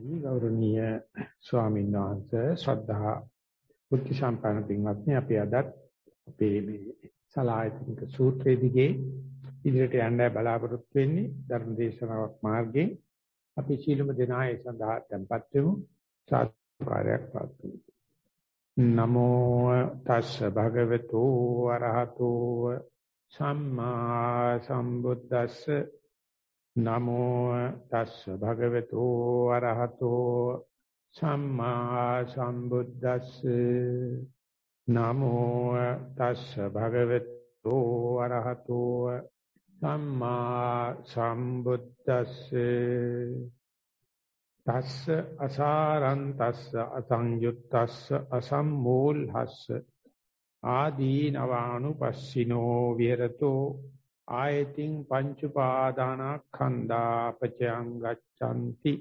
අවසරයි. ගෞරවනීය ස්වාමීන් වහන්සේ ශ්‍රද්ධා බුද්ධ සම්පන්න පින්වත්නි අපි අදත් අපේ මේ සලායතනික සූත්‍රයේ දිගේ ඉදිරියට යන්න බලාපොරොත්තු වෙන්නේ ධර්ම දේශනාවක් මාර්ගයෙන්. අපි සීලම දෙනාය සඳහා tempත් වෙමු. සාකාරයක් පාත්තු නමෝ තස්ස භගවතු වරහතෝ සම්මා සම්බුද්දස්ස නමෝ තස්ස භගවතු අරහතෝ සම්මා සම්බුද්දස්ස. නමෝ තස්ස භගවතු අරහතෝ සම්මා සම්බුද්දස්ස. තස්ස අසාරං තස්ස අසංයුත්තස්ස අසම්මූල්හස්ස. ආදීනවානුපස්සිනෝ විහෙරතෝ ආයතින් පංච පාදානස්කන්ධා පචයං ගච්ඡanti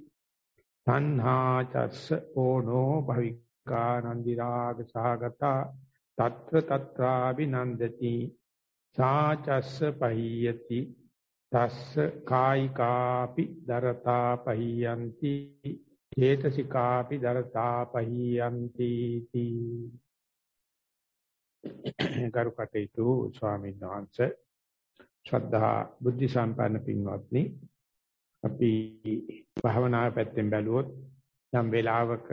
තණ්හා චස්ස ඕනෝ භවිකා නන්දි රාග සහගතා తත්‍ර తත්‍රා විනන්දති සාචස්ස පහියති තස්ස කායිකාපි දරතා පහියන්ති චේතසිකාපි දරතා පහියන්ති කරුකටේතු ස්වාමීන් වහන්සේ ශ්‍රද්ධා බුද්ධ සම්පන්න පින්වත්නි. අපි භාවනාව පැත්තෙන් බැලුවොත් යම් වෙලාවක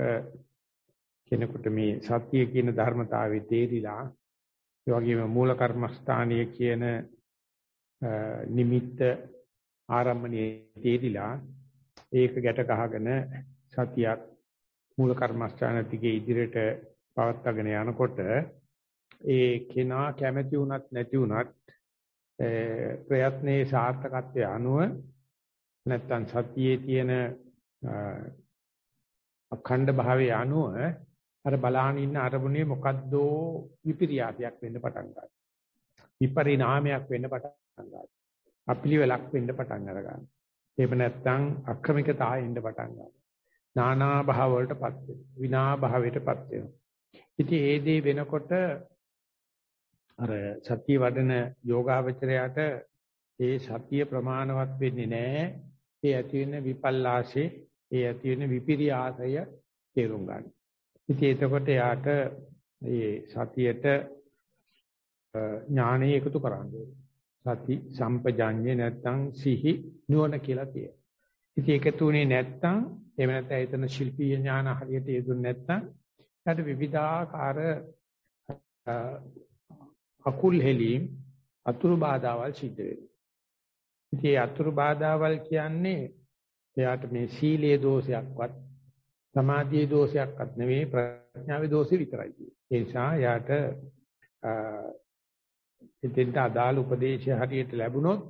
කෙනෙකුට මේ සත්‍ය කියන ධර්මතාවය තේරිලා ඒ වගේම මූල කර්මස්ථානීය කියන නිමිත්ත ආරම්භණයේ තේරිලා ඒක ගැට ගහගෙන සතියක් මූල කර්මස්ථාන ටිකේ ඉදිරියට පවත්වාගෙන යනකොට ඒ කෙනා කැමැති වුණත් නැති වුණත් ප්‍රයත්නයේ සාර්ථකත්වය අනුව නැත්තම් සතියේ තියෙන අඛණ්ඩ භාවයේ අනුව අර බලාගෙන ඉන්න අරමුණේ මොකද්ද විපිරියාසයක් වෙන්න පටන් ගන්නවා. විපරිණාමයක් වෙන්න පටන් ගන්නවා. අපිලිවෙලක් වෙන්න පටන් අරගන්නවා. එහෙම නැත්නම් අක්‍රමිකතාවෙ එන්න පටන් ගන්නවා. නානා භාව වලටපත් වෙනවා. විනා භාවයටපත් වෙනවා. ඉතින් ඒ දේ වෙනකොට අර සතිය වඩන යෝගාවචරයට ඒ සතිය ප්‍රමාණවත් වෙන්නේ නැහැ. ඒ ඇති වෙන විපල්ලාශේ, ඒ ඇති වෙන විපිරියාසය තේරුම් ගන්න. ඉතින් එතකොට යාට මේ සතියට ඥානෙ එකතු කරන්නේ. සති සම්පජාඤ්ඤේ නැත්තම් සිහි නුවණ කියලා තියෙනවා. ඉතින් එකතුනේ නැත්තම් එහෙම නැත්නම් එතන ශිල්පීය ඥාන හරියට යෙදුනේ නැත්තම් ඊට විවිධාකාර අකුල් හෙලීම් අතුරු බාධාවල් සිද්ධ වෙනවා. ඉතින් මේ අතුරු බාධාවල් කියන්නේ එයාට මේ සීලයේ දෝෂයක්වත් සමාධියේ දෝෂයක්වත් නෙවෙයි ප්‍රඥාවේ දෝෂෙ විතරයි තියෙන්නේ. ඒ නිසා එයාට ඉතින්ට අදාළ උපදේශය හරියට ලැබුණොත්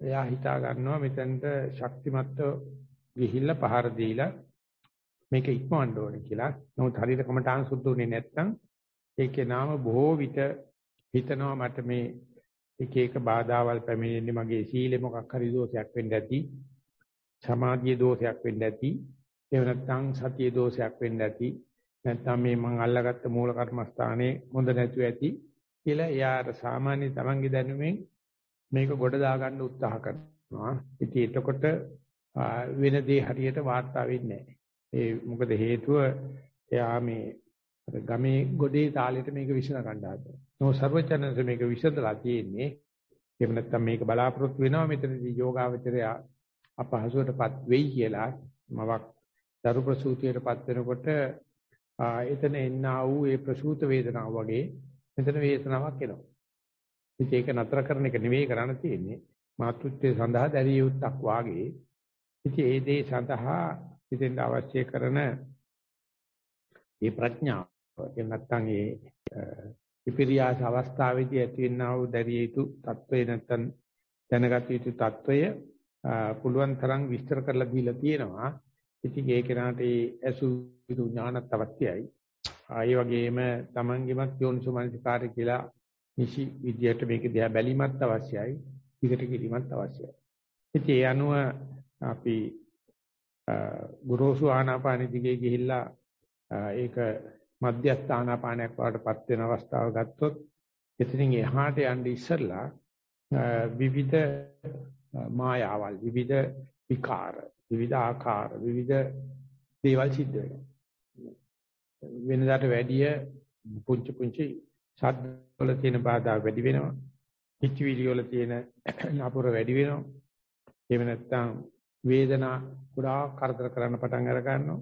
එයා හිතා ගන්නවා මෙතනට ශක්තිමත්ව ගිහිල්ලා පහර දීලා මේක ඉක්මවන්න ඕනේ කියලා. නමුත් හරියට කමටහන් සුද්ධුනේ නැත්නම් ඒකේ නාම බොහෝ විට හිතනවා මට මේ එක එක බාධාවල් පැමිණෙන්නේ මගේ සීලෙ මොකක් හරි දෝෂයක් වෙන්න ඇති සමාධියේ දෝෂයක් වෙන්න ඇති එහෙම නැත්නම් සතියේ දෝෂයක් වෙන්න ඇති නැත්නම් මේ මං අල්ලගත්ත මූල කර්මස්ථානේ හොඳ නැතුව ඇති කියලා එයාට සාමාන්‍ය තමන්ගේ දැනුමෙන් මේක ගොඩ දාගන්න උත්සාහ කරනවා. ඉතින් එතකොට වෙන දේ හරියට වාර්තා වෙන්නේ නැහැ. ඒ මොකද හේතුව එයා මේ ගමේ ගොඩේ තාලෙට මේක විසඳ ගන්න හදනවා. නෝ සර්වචනන්ස මේක විසඳලා තියෙන්නේ. එහෙම නැත්නම් මේක බලාපොරොත්තු වෙනවා මෙතනදී යෝගාවචරය අපහසුවටපත් වෙයි කියලා මවක් දරු ප්‍රසූතියටපත් වෙනකොට එතන එන්නා වූ ඒ ප්‍රසූත වේදනාව වගේ මෙතන වේදනාවක් එනවා. ඉතින් ඒක නතර කරන එක නෙවෙයි කරන්න තියෙන්නේ. මාතෘත්වයේ සඳහා දැරිය යුත්තක් වාගේ. ඉතින් ඒ දේ සඳහා ඉතින් අවශ්‍ය කරන මේ ප්‍රඥාව එහෙම නැත්නම් ඒ විපිරියාස අවස්ථාවේදී ඇතිවෙනා වූ දැරිය යුතු తත්වේ නැත්නම් දැනගත යුතු తත්වය පුළුවන් තරම් විස්තර කරලා දීලා තියෙනවා. ඉතින් ඒ කෙනාට ඒ අසුවිදු ඥානත් අවශ්‍යයි. ඒ වගේම තමන්ගේමත් යෝනිසෝ මනසිකාරය කියලා නිසි විද්‍යට මේක දිහා බැලීමත් අවශ්‍යයි. විකට කිරීමත් අවශ්‍යයි. ඉතින් ඒ අනුව අපි ගුරුසු ආනාපාන දිගේ ගිහිල්ලා ඒක මධ්‍යස්ථ ආනාපානයක් වඩටපත් වෙන අවස්ථාව ගත්තොත් එතනින් එහාට යන්න ඉස්සෙල්ලා විවිධ මායාවල් විවිධ විකාර විවිධ ආකාර විවිධ දේවල් සිද්ධ වෙනවා. වෙනදාට වැඩිය පුංචි පුංචි ශබ්දවල තියෙන බාධා වැඩි වෙනවා. හිතවිලි වල තියෙන නපුර වැඩි වෙනවා. එහෙම නැත්නම් වේදනා පුරා කරදර කරන්න පටන් අර ගන්නවා.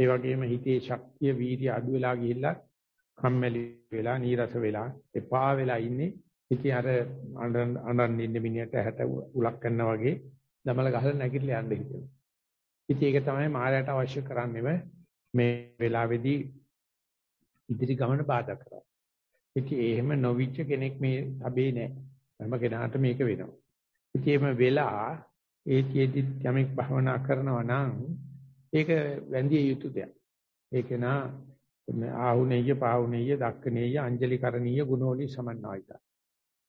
ඒ වගේම හිතේ ශක්තිය වීර්ය අඩු වෙලා ගිහිල්ලා කම්මැලි වෙලා නීරස වෙලා එපා වෙලා ඉන්නේ. ඉතින් අර අඬන් ඉන්න මිනිහට හැට උලක් කරනා වගේ දමල ගහලා නැගිටලා යන්න හිතෙනවා. ඉතින් ඒක තමයි මායයට අවශ්‍ය කරන්නේම මේ වෙලාවේදී ඉදිරි ගමන බාධා කරා. ඉතින් එහෙම නොවිච්ච කෙනෙක් මේ සබේ නැහැ. හැම කෙනාට මේක වෙනවා. ඉතින් එහෙම වෙලා ඒකෙදි යමෙක් භවනා කරනවා නම් ඒක වැඳිය යුතු දෙයක්. ඒක නා ආහුනේය පාහුනේය දක්කනේය අංජලි කරණීය ගුණෝලි සමන්නායිත.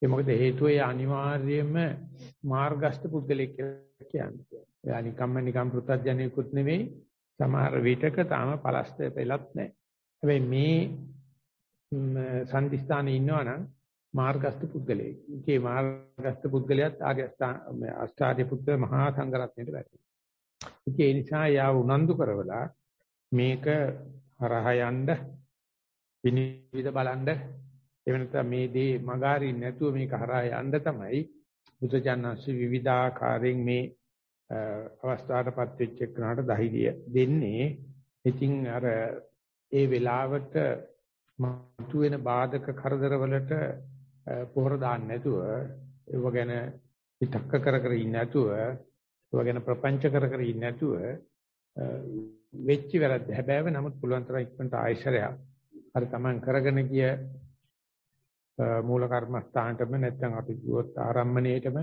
ඒ මොකද හේතුව ඒ අනිවාර්යයෙන්ම මාර්ගස්ත පුද්ගලෙක් කියලා කියන්නේ. එයා නිකම්ම නිකම් පෘථජ්ජනෙකුත් නෙවෙයි සමහර විටක තාම පලස්ත පෙලත් නැහැ. හැබැයි මේ සම්දිස්ථානේ ඉන්නවනම් මාර්ගස්ත පුද්ගලයෙක්. ඒ මාර්ගස්ත පුද්ගලයාත් ආගේ අෂ්ටාර්ය පුත්‍ර මහා සංඝරත්නයට වැටෙනවා. ඒ නිසා යා උනන්දු කරවලා මේක හරහා යන්න විනිවිද බලන්න එහෙම නැත්නම් මේ දේ මගාරින් නැතුව මේක හරහා යන්න තමයි බුදුජානසී විවිධාකාරයෙන් මේ අවස්ථාවටපත් වෙච්ච කෙනාට ධෛර්යය දෙන්නේ. ඉතින් අර ඒ වෙලාවට මතුවෙන බාධක කරදර වලට පොහොර දාන්න නැතුව ඒව ගැන විතක්ක කර කර ඉන්නේ නැතුව ඒව ගැන ප්‍රපංච කර කර ඉන්නේ නැතුව වෙච්ච වැරද්ද. හැබෑව නමුත් පුළුවන් තරම් ඉක්මනට ආයශරයක් අර Taman කරගෙන ගිය මූල කර්මස්ථානටම නැත්නම් අපි කිව්වොත් ආරම්මණයටම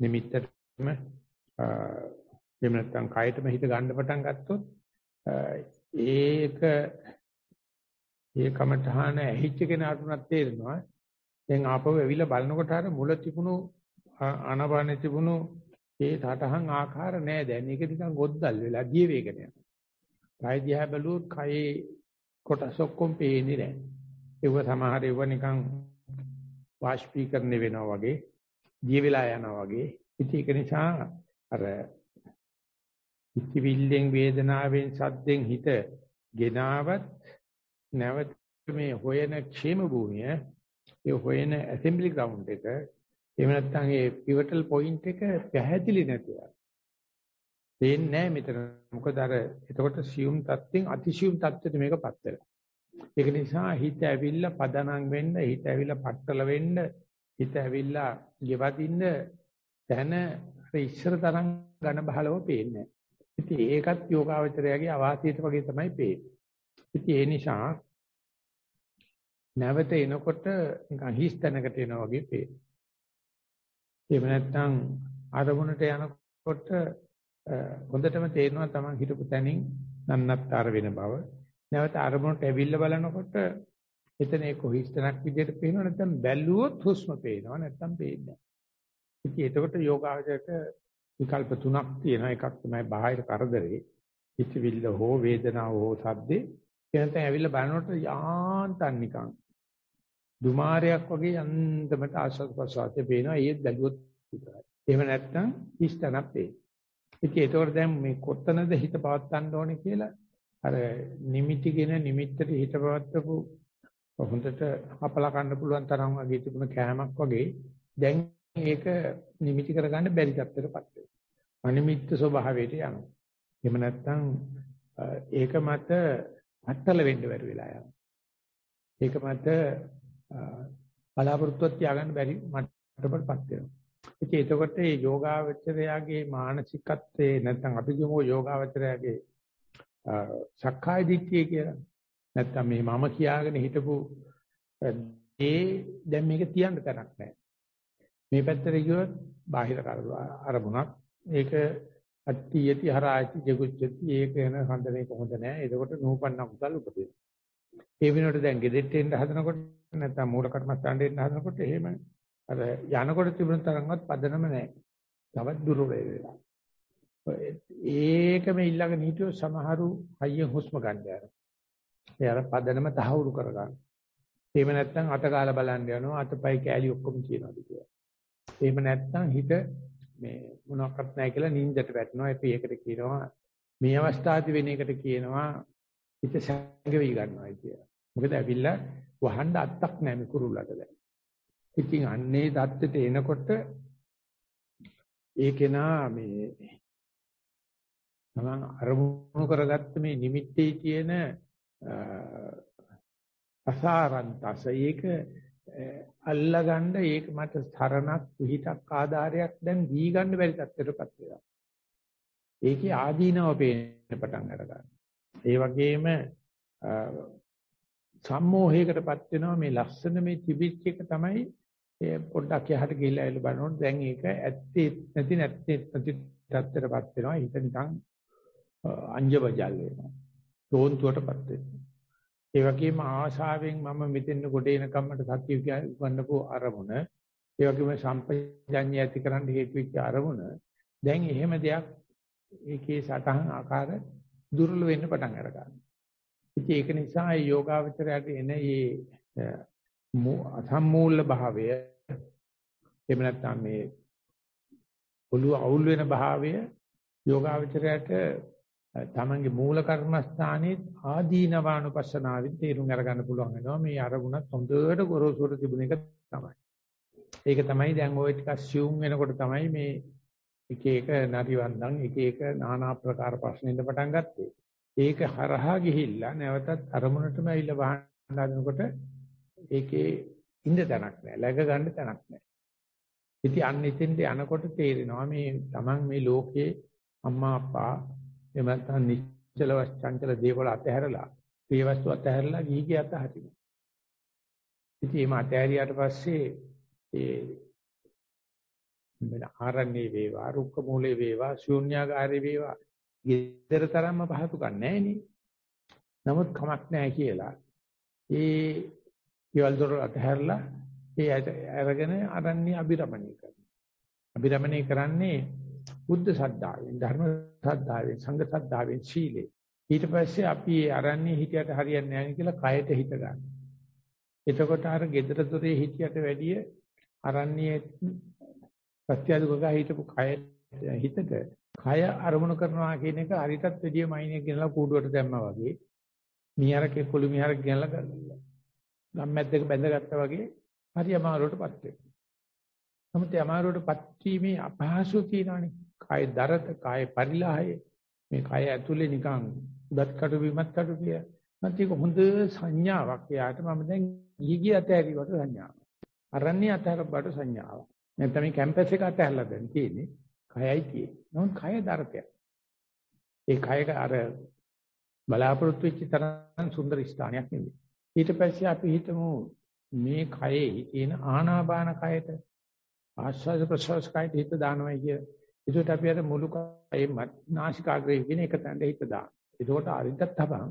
නිමිත්තටම එහෙම නැත්නම් කයටම හිත ගන්න පටන් ගත්තොත් ඒක ඒ කමඨහන ඇහිච්ච කෙනාට උනත් තේරෙනවා. දැන් ආපහු ඇවිල්ලා බලනකොට අර මුල තිබුණු ආනපානෙ තිබුණු ඒ සටහන් ආකාර නෑ දැන් ඒක නිකන් ගොද්දල් වෙලා ගිය වේගන යනවා. කය දිහා බැලුවොත් කයේ කොටස් ඔක්කොම පේන්නේ නෑ. ඒව සමහර ඒව නිකන් වාෂ්පීකරණය වෙනවා වගේ, ගිය වෙලා යනවා වගේ. ඉතින් ඒක නිසා අර ඉතිවිල්ලෙන් වේදනාවෙන් සද්දෙන් හිත ගෙනාවත් නැවත මේ හොයන ക്ഷേම භූමිය ඒ හොයන ඇසෙම්බලි ග්‍රවුන්ඩ් එක එහෙම නැත්නම් ඒ පිවටල් පොයින්ට් එක පැහැදිලි නැතුව පේන්නේ නැහැ මෙතන මොකද අර එතකොට සියුම් තත්ත්වෙන් අතිසියුම් තත්ත්වෙට මේකපත් වෙලා ඒක නිසා හිත ඇවිල්ලා පදනම් වෙන්න හිත ඇවිල්ලා පట్టල වෙන්න හිත ඇවිල්ලා ගෙවදින්න තන ඉස්සර තරම් ඝන බහලව පේන්නේ ඉතින් ඒකත් යෝගාවචරයාගේ අවාසියට වගේ තමයි පේන්නේ. ඉතින් ඒ නිසා නැවත එනකොට නිකන් හිස් තැනකට එනවා වගේ පේනවා. එහෙම නැත්නම් අරමුණට යනකොට හොඳටම තේරෙනවා Taman හිටපු තැනින් නන්නත්තර වෙන බව. නැවත අරමුණට ඇවිල්ලා බලනකොට එතන ඒ කොහිස්තනක් විදිහට පේනවා නැත්නම් බැලුවොත් හුස්ම පේනවා නැත්නම් පේන්නේ නැහැ. ඉතින් එතකොට යෝගාවචරයට විකල්ප තුනක් තියෙනවා. එකක් තමයි බාහිර කරදරේ, හිතවිල්ල හෝ වේදනාව හෝ සද්දේ. එනතන ඇවිල්ලා බලනකොට යාන්තම් නිකන් දුමාරයක් වගේ අන්දමට ආශස් ප්‍රසවාසයේ පේනවා. ඒත් බැලුවොත් විතරයි. එහෙම නැත්නම් හිස්තනක් පේනවා. ඉතින් ඒතකොට දැන් මේ කොතනද හිත පවත්වන්න ඕනේ කියලා අර නිමිතිගෙන නිමිත්තට හිත පවත්වපු හොඳට අපලා ගන්න පුළුවන් තරම් වගේ තිබුණ කෑමක් වගේ දැන් ඒක නිමිති කරගන්න බැරි තත්ත්වයකටපත් වෙනවා. අනිමිත්ත ස්වභාවයට යනවා. එහෙම නැත්නම් ඒක මත අත්තල වෙන්න බැරි වෙලා යනවා. ඒක මත බලාපොරොත්තුවක් තියාගන්න බැරි මට්ටමකටපත් වෙනවා. ඉතින් එතකොට මේ යෝගාවචරයාගේ මානසිකත්වයේ නැත්නම් අපි කියමු යෝගාවචරයාගේ සක්කාය දිට්ඨිය කියලා. නැත්නම් මේ මම කියාගෙන හිටපු ඒ දැන් මේක තියන්න තැනක් නැහැ. මේ පැත්තට ගියොත් බාහිර අරමුණක්. ඒක අට්ටි යටි හරායති ජගුච්චති ඒක වෙන හඳනේ කොහොමද නැහැ. එතකොට නූපන්න කුසල් උපදිනවා. ඒ වෙනකොට දැන් ගෙදෙට්ට එන්න හදනකොට නැත්නම් මූල කර්මස්ථානට එන්න හදනකොට එහෙම අර යනකොට තිබුණ තරම්වත් පදනම නැහැ. තවත් දුර වෙලා. ඒකම ඊළඟ නීතිය සමහරු හයියෙන් හුස්ම ගන්න යනවා. ඒ අර පදනම තහවුරු කරගන්න. එහෙම නැත්නම් අත කාලා බලන්න යනවා අතපය කෑලි ඔක්කොම කියනවා කියලා. එහෙම නැත්නම් හිත මේ මොනවත් නැහැ කියලා නිින්දට වැටෙනවා. අපි ඒකට කියනවා මේ අවස්ථාවේ වෙන එකට කියනවා හිත සංගවි ගන්නවා කියලා. මොකද ඇවිල්ලා වහන්න අත්තක් නැහැ මේ කුරුල්ලට දැන්. ඉතින් අන්නේ தත්තෙට එනකොට ඒකේනා මේ තමන් අරමුණු කරගත්ත මේ නිමිත්තේ තියෙන අසාරන්තස ඒක අල්ලගන්න ඒක මට සරණක් පිහිටක් ආධාරයක් දැන් දී ගන්න බැරි තත්ත්වයකටපත් වෙනවා. ඒකේ ආදීනව පේන්න පටන් අරගන්නවා. ඒ වගේම සම්මෝහයකටපත් වෙනවා මේ ලස්සන මේ තිබිච්ච එක තමයි පොඩ්ඩක් යහට ගිහිල්ලා එළ බලනකොට දැන් ඒක ඇත්තේ නැති නැත්තේ නැති තත්ත්වයටපත් වෙනවා. හිත නිකන් අංජබජල් වෙනවා. තෝන්තුවටපත් වෙනවා. ඒ වගේම ආශාවෙන් මම මෙතෙන් ගොඩ එනකම්මට සත්‍ය ගන්නකෝ අරමුණ ඒ වගේම සම්පජඤ්ඤය ඇති කරන්න හේතු වෙච්ච අරමුණ දැන් එහෙම දෙයක් ඒකේ සටහන් ආකාර දුර්වල වෙන්න පටන් අරගන්නවා. ඉතින් ඒක නිසා මේ යෝගාවචරයට එන මේ අසම්මූල භාවය එහෙම නැත්නම් මේ ඔළුව අවුල් වෙන භාවය යෝගාවචරයට තමන්ගේ මූල කර්මස්ථානයේ ආදීනවානුපස්සනාවෙන් තේරුම් අරගන්න පුළුවන් වෙනවා මේ අරමුණත් හොඳට ගොරෝසුර තිබුණ එක තමයි. ඒක තමයි දැන් ওই ටික assume වෙනකොට තමයි මේ එක එක නරිවන්දන් එක එක নানা ආකාර ප්‍රශ්නෙන්න පටන් ගත්තේ. ඒක හරහා ගිහිල්ලා නැවතත් අරමුණටම ඇවිල්ලා වහන්න හදනකොට ඒකේ ඉන්න තැනක් නැහැ. läග ගන්න තැනක් නැහැ. ඉතින් අන්න ඉතින්ද යනකොට තේරෙනවා මේ Taman මේ ලෝකේ අම්මා අප්පා එහෙම නැත්නම් නිශ්චල වස්චංචල දේවල් අතහැරලා ප්‍රිය වස්තු අතහැරලා ගිහිගේ අතහරිනවා. ඉතින් මේ අතහැරියාට පස්සේ ඒ මෙන්න ආරණ්‍ය වේවා රුක්ක මූලේ වේවා ශූන්‍යාකාරේ වේවා ගෙදර තරම්ම පහසුකම් නැහැ නේ. නමුත් කමක් නැහැ කියලා ඒ ඊවල දොර අතහැරලා ඒ අරගෙන ආරණ්‍ය අබිරමණය කරනවා. අබිරමණය කරන්නේ බුද්ධ ශ්‍රද්ධාවෙන් ධර්ම ශ්‍රද්ධාවෙන් සංඝ ශ්‍රද්ධාවෙන් සීලේ ඊට පස්සේ අපි ආරණ්‍ය හිටියට හරියන්නේ නැහැ කියලා කයට හිත ගන්න. එතකොට අර gedara dore හිටියට වැඩිය ආරණ්‍යයේ ප්‍රත්‍යදුකගා හිටපු කය හිතට කය අරමුණු කරනවා කියන එක හරිටත් වැඩිය මයින්යක් ගෙනලා කූඩුවට දැම්මා වගේ මිහරකේ කුළු මිහරක ගෙනලා ගම්මැද්දක බැඳගත්තා වගේ හරි අමාරුවටපත් වෙනවා. නමුත් අමාරුවටපත් වීමේ අපහසු තියෙනවානේ. කාය දරත, කාය පරිලාහය. මේ කාය ඇතුලේ නිකන් උඩත් කටු බිමත් කටු කිය. නැත්නම් ඒක හොඳ සංඥාවක්. එයාට මම දැන් ගිහි අතහැරිවට සංඥාවක්. අරණ්‍ය අතහැරපුවට සංඥාවක්. නැත්නම් මේ කැම්පස් එක අතහැරලා දැන් තියෙන්නේ. කයයි තියෙන්නේ. නමුත් කය දරතයක්. ඒ කයක අර බලාපොරොත්තු වෙච්ච තරම් සුන්දර ස්ථානයක් නෙවෙයි. ඊට පස්සේ අපි හිතමු මේ කයේ තියෙන ආනාපාන කයට ආස්වාද ප්‍රසවාස කයට හිත දානවයි කිය. ඒකට අපි අර මුළු කයේ නාසිකාග්‍රේ කියන එක තැනට හිත දාන. ඒකට අරිද්දත් තබන්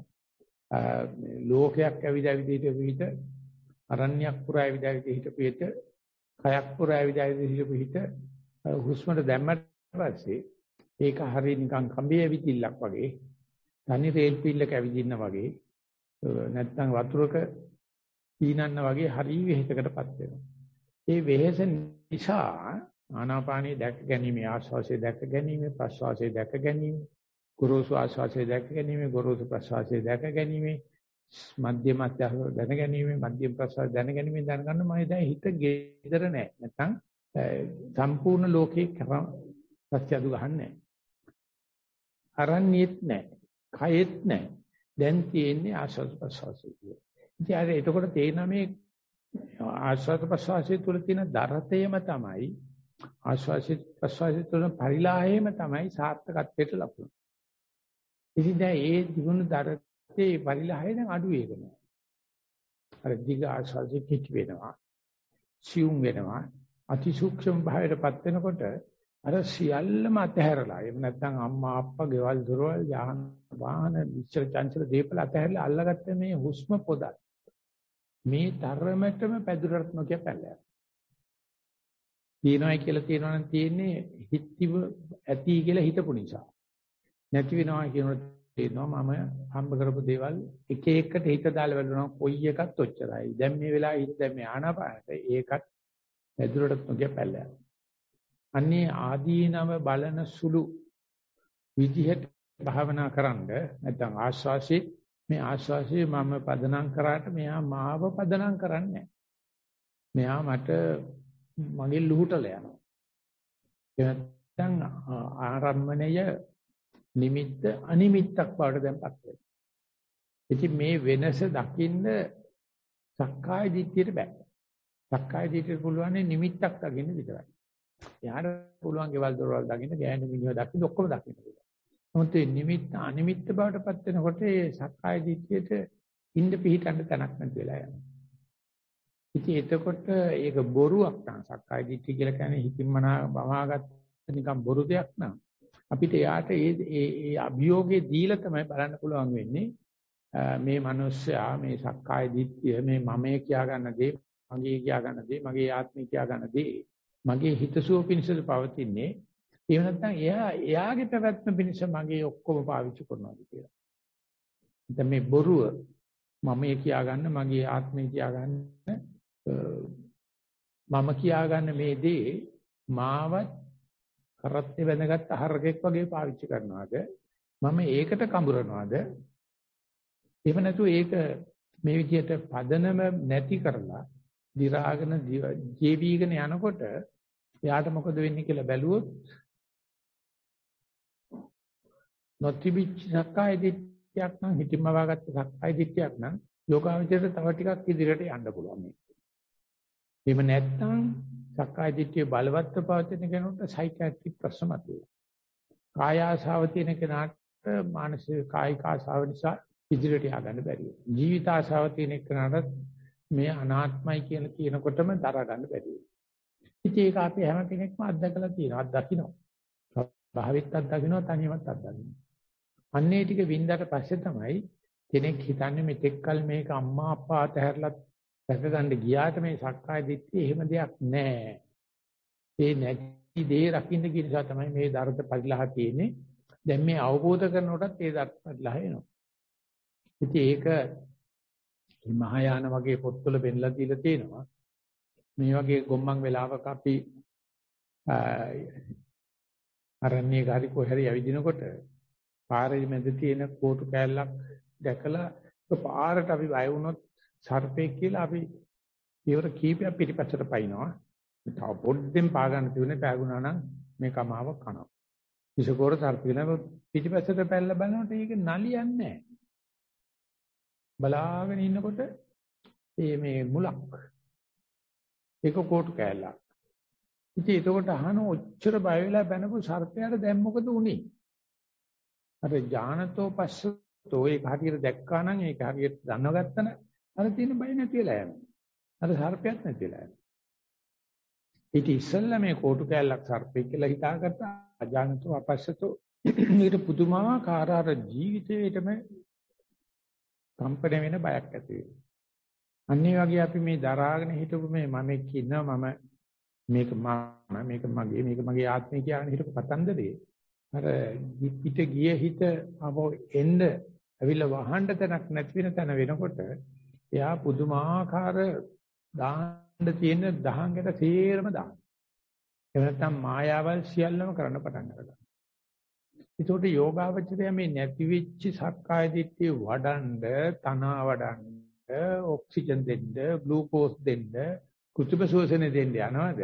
ලෝකයක් ඇවිද ඇවිද හිට අරණ්‍යයක් පුරා ඇවිද ඇවිද හිට පිට කයක් පුරා ඇවිද ඇවිද හිට පිට හුස්මට දැම්මට පස්සේ ඒක හරිය නිකන් කඹේ ඇවිදිල්ලක් වගේ තනි රේල් පිල්ලක ඇවිදින්න වගේ නැත්නම් වතුරක පීනන්න වගේ හරි වෙහෙසකටපත් වෙනවා. ඒ වෙහෙස නිසා ආනාපානිය දැක ගැනීම ආශ්වාසය දැක ගැනීම ප්‍රශ්වාසය දැක ගැනීම ගුරුසු ආශ්වාසය දැක ගැනීම ගුරුසු ප්‍රශ්වාසය දැක ගැනීම මධ්‍යම අධ්‍යාත්ම දැන ගැනීම මධ්‍යම ප්‍රශ්වාස දැන ගැනීම දැනගන්න මම දැන් හිත ගෙදර නැහැ නැත්නම් සම්පූර්ණ ලෝකේ සත්‍යදු ගහන්නේ අරන්නේත් නැහැ කයෙත් නැහැ දැන් තියෙන්නේ ආශ්වාස ප්‍රශ්වාසය කියලා. ඉතින් අර එතකොට තේරෙනවා මේ ආශ්වාස ප්‍රශ්වාසය තුළ තියෙන දරතේම තමයි ආශ්වාස ප්‍රශ්වාසය තුළ පරිලාහයේම තමයි සාර්ථකත්වයට ලකුණ. ඉතින් දැන් ඒ දිනුන දරතේ පරිලාහය දැන් අඩු වෙනවා. අර දිග ආශ්වාසය කිච් වෙනවා. සියුම් වෙනවා. අතිසූක්ෂම භාවයටපත් වෙනකොට අර සියල්ලම අතහැරලා එහෙම නැත්නම් අම්මා අප්පා ගෙවල් දොරවල් යාන වාහන විචර චංචල දීපල අතහැරලා අල්ලගත්ත මේ හුස්ම පොදක් මේ ධර්මයටම පැදුරට නොකිය පැලයක්. තියනයි කියලා තියනවා නම් තියෙන්නේ හිතව ඇති කියලා හිතපු නිසා. නැති වෙනවා කියනොත් තේරෙනවා මම හම්බ කරපු දේවල් එක එකට හිත දාලා බලනවා කොයි එකත් ඔච්චරයි. දැන් මේ වෙලාවේ හිත දැන් මේ ආනාපානට ඒකත් පැදුරට නොකිය පැලයක්. අන්නේ ආදීනව බලන සුළු විදිහට භාවනා කරන්ඩ නැත්නම් ආස්වාසිය මේ ආස්වාසිය මම පදනම් කරාට මෙයා මාව පදනම් කරන්නේ මෙයා මට මගේ ලුහුටල යනවා. ඒ නැත්නම් ආරම්මණය නිමිත්ත අනිමිත්තක් බවට දැන්පත් වෙනවා. ඉතින් මේ වෙනස දකින්න සක්කාය දිට්ඨියට බෑ. සක්කාය දිට්ඨියට පුළුවන් නිමිත්තක් දකින්න විතරයි. එයාට පුළුවන් ගෙවල් දොරවල් දකින්න, ගෑනු මිනිහ දකින්න ඔක්කොම දකින්න පුළුවන්. නමුත් මේ නිමිත්ත අනිමිත්ත බවට පත් වෙනකොට ඒ සක්කාය දිට්ඨියට ඉන්න පිහිටන්න තැනක් නැති වෙලා යනවා. ඉතින් එතකොට ඒක බොරුවක් නම් සක්කාය දිට්ඨිය කියලා කියන්නේ හිතින් මනා බමාගත් නිකන් බොරු දෙයක් නම් අපිට යාට ඒ ඒ අභියෝගේ දීලා තමයි බලන්න පුළුවන් වෙන්නේ මේ මිනිස්සයා මේ සක්කාය දිට්ඨිය මේ මමයේ කියා ගන්න දේ මගේ කියා ගන්න දේ මගේ ආත්මය කියා ගන්න දේ මගේ හිතසුව පිණිසද පවතින්නේ එහෙම නැත්නම් එයා එයාගේ පැවැත්ම පිණිස මගේ ඔක්කොම පාවිච්චි කරනවාද කියලා. දැන් මේ බොරුව මමයේ කියා ගන්න මගේ ආත්මය කියා ගන්න මම කියා ගන්න මේ දේ මාවත් කරත්තේ බැඳගත් අහරකෙක් වගේ පාවිච්චි කරනවාද මම ඒකට කඹරනවාද එහෙම නැතු ඒක මේ විදිහට පදනම නැති කරලා දි รา ගෙන ජීවීගෙන යනකොට එයාට මොකද වෙන්නේ කියලා බැලුවොත් නොතිබිච්ච සක්කාය දිට්ඨියක් නම් හිතින්ම වාගත්ත සක්කාය දිට්ඨියක් නම් යෝගාවචරයට තව ටිකක් ඉදිරියට යන්න පුළුවන් මේක. එහෙම නැත්නම් සක්කාය දිට්ඨිය බලවත්ව පවතින කෙනෙකුට සයිකියාට්‍රික් ප්‍රශ්න මතුවේ. කාය ආශාව තියෙන කෙනාට මානසික කායික ආශාව නිසා ඉදිරියට ය아가න්න බැරි වෙනවා. ජීවිත ආශාව තියෙන කෙනාට මේ අනාත්මයි කියලා කියනකොටම දරා ගන්න බැරි වෙනවා. ඉතින් ඒක අපි හැම කෙනෙක්ම අත්දකලා තියෙනවා. අත්දකින්නවා. භාවිතත් අත්දකින්නවා තනියමත් අත්දකින්නවා. අන්නේ ටික වින්දාට පස්සේ තමයි කෙනෙක් හිතන්නේ මෙතෙක්කල් මේක අම්මා අප්පා අතහැරලා දැක ගන්න ගියාට මේ සක්කාය දිට්ඨිය එහෙම දෙයක් නැහැ. ඒ නැති දේ රකින්න කියන නිසා තමයි මේ දරත පරිලහ තියෙන්නේ. දැන් මේ අවබෝධ කරනකොටත් ඒ දරත පරිලහ එනවා. ඉතින් ඒක මේ මහායාන වගේ පොත්වල පෙන්ලා දීලා තියෙනවා. මේ වගේ ගොම්මන් වෙලාවක අපි අරන්නේ ගාරි කොහරි ඇවිදිනකොට පාරේ මැද තියෙන කෝටු කෑල්ලක් දැකලා පාරට අපි බය වුණොත් සර්පෙක් කියලා අපි ඊවර කීපයක් පිටිපස්සට පයින්නවා. තව පොඩ්ඩෙන් පා ගන්න තියුනේ පෑගුණා නම් මේ කමාව කනවා. විසකෝර සර්ප කියලා පිටිපස්සට පැල්ල බලනකොට ඒක නලියන්නේ නැහැ. බලාගෙන ඉන්නකොට මේ මේ මුලක් ඒක කෝටු කෑල්ලක්. ඉතින් එතකොට අහන ඔච්චර බය වෙලා බැනපු සර්පයාට දැන් මොකද උනේ? අර ඥානතෝ පස්සතෝ ඒක හරියට දැක්කා නම් ඒක හරියට දැනගත්තා නම් අර තියෙන බය නැතිලා යනවා. අර සර්පයක් නැතිලා යනවා. ඊට ඉස්සෙල්ලා මේ කෝටු කෑල්ලක් සර්පෙක් කියලා හිතාගත්තා අජානතෝ අපස්සතෝ මේකට පුදුමාකාර අර ජීවිතේටම කම්පණ වෙන බයක් ඇති වෙනවා. අන්නේ වගේ අපි මේ දරාගෙන හිටපු මේ මමෙක් ඉන්නවා මම මේක මම මේක මගේ මේක මගේ ආත්මය කියන හිටපු කතන්දරේ අර පිට ගිය හිත අවෝ එන්න ඇවිල්ලා වහන්න තැනක් නැති වෙන තැන වෙනකොට එයා පුදුමාකාර දාන්න තියෙන දහංගට සේරම දාන. එහෙම නැත්නම් මායාවල් සියල්ලම කරන්න පටන් ගන්නවා. ඒකට යෝගාවචරය මේ නැති වෙච්ච සක්කාය දිට්ඨිය වඩන්ඩ, තනවා වඩන්ඩ, ඔක්සිජන් දෙන්න, ග්ලූකෝස් දෙන්න, කුතුබ ශෝෂණය දෙන්න යනවද?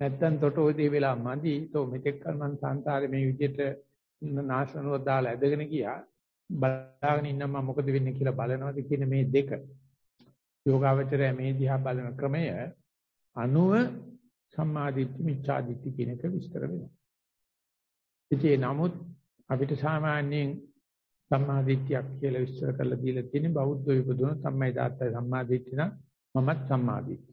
නැත්තම් තොටෝදී වෙලා මදි. તો මෙතෙක් කල මං සංසාරේ මේ විදිහට නාශනුවක් දාලා ඇදගෙන ගියා. බලාගෙන ඉන්න මම මොකද වෙන්නේ කියලා බලනවාද කියන මේ දෙක. යෝගාවචරය මේ දිහා බලන ක්‍රමය අනුව සම්මාදිට්ඨි මිච්ඡාදිට්ඨි කියන එක විස්තර වෙනවා. ඉතින් නමුත් අපිට සාමාන්‍යයෙන් සම්මාදිට්ඨියක් කියලා විස්තර කරලා දීලා තියෙන්නේ බෞද්ධ විපදුන සම්මයි දාත්තයි සම්මාදිට්ඨි නම් මමත් සම්මාදිට්ඨි.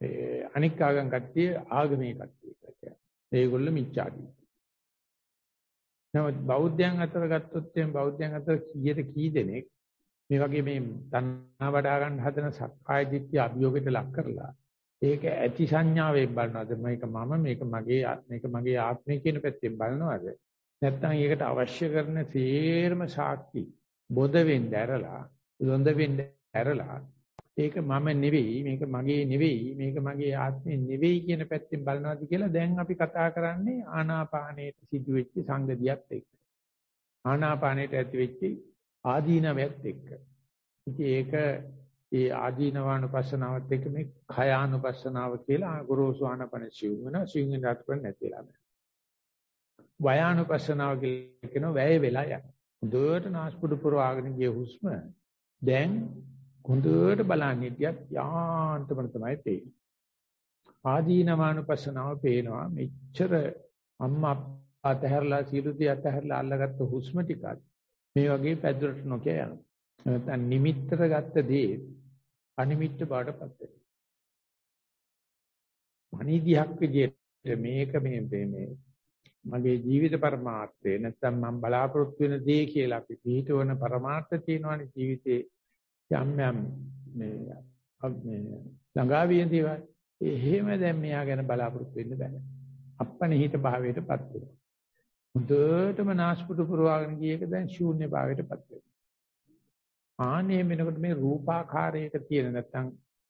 ඒ අනික් ආගම් කට්ටිය ආගමේ කට්ටිය කියලා. ඒගොල්ලෝ මිච්ඡාදිට්ඨි. නමුත් බෞද්ධයන් අතර ගත්තොත් එම් බෞද්ධයන් අතර කීයට කී දෙනෙක් මේ වගේ මේ තණ්හා වඩා ගන්න හදන සක්කාය දිට්ඨිය අභියෝගයට ලක් කරලා ඒක ඇති සංඥාවෙන් බලනවාද මේක මම මේක මගේ මේක මගේ ආත්මය කියන පැත්තෙන් බලනවාද නැත්නම් ඒකට අවශ්‍ය කරන සේරම සාක්ෂි බොද වෙන්න ඇරලා ලොඳ වෙන්න ඇරලා ඒක මම නෙවෙයි මේක මගේ නෙවෙයි මේක මගේ ආත්මේ නෙවෙයි කියන පැත්තෙන් බලනවාද කියලා දැන් අපි කතා කරන්නේ ආනාපානයේ සිදුවෙච්ච සංගතියත් එක්ක. ආනාපානයට ඇති වෙච්ච ආදීනවයත් එක්ක. ඉතින් ඒක ඒ ආදීනවානුපස්සනාවත් එක්ක මේ khයානුපස්සනාව කියලා ගුරුසු ආනපන සිවුම් වෙන සිවුම් වෙන රාත්‍රී නැතිලා බෑ. වයානුපස්සනාව කියලා කියන වැය වෙලා යන. හොඳට නාස්පුඩු පුරවාගෙන ගිය හුස්ම දැන් හොඳට බලන්න හිටියත් යාන්තම තමයි පේන්නේ. ආදීනවානුපස්සනාව පේනවා මෙච්චර අම්මා අතහැරලා සිරුදී අතහැරලා අල්ලගත්ත හුස්ම ටිකත් මේ වගේ පැදුරට නොකිය යනවා. නැත්නම් නිමිත්තට ගත්ත දේ අනිමිත්ත බාටපත් වෙනවා. අනිදිහක් විදිහට මේක මේ මේ මගේ ජීවිත පරමාර්ථය නැත්නම් මම බලාපොරොත්තු වෙන දේ කියලා අපි පිළිතවන පරමාර්ථ තියෙනවානේ ජීවිතේ යම් යම් මේ මේ ළඟාවිය දේවල් එහෙම දැන් මෙයා ගැන බලාපොරොත්තු වෙන්න බෑ අප්පනිහිත භාවයටපත් වෙනවා හොඳටම නාස්පුඩු පුරවාගෙන ගිය එක දැන් ශූන්‍ය භාවයටපත් වෙනවා. ආනේ වෙනකොට මේ රූපාකාරයක තියෙන නැත්නම්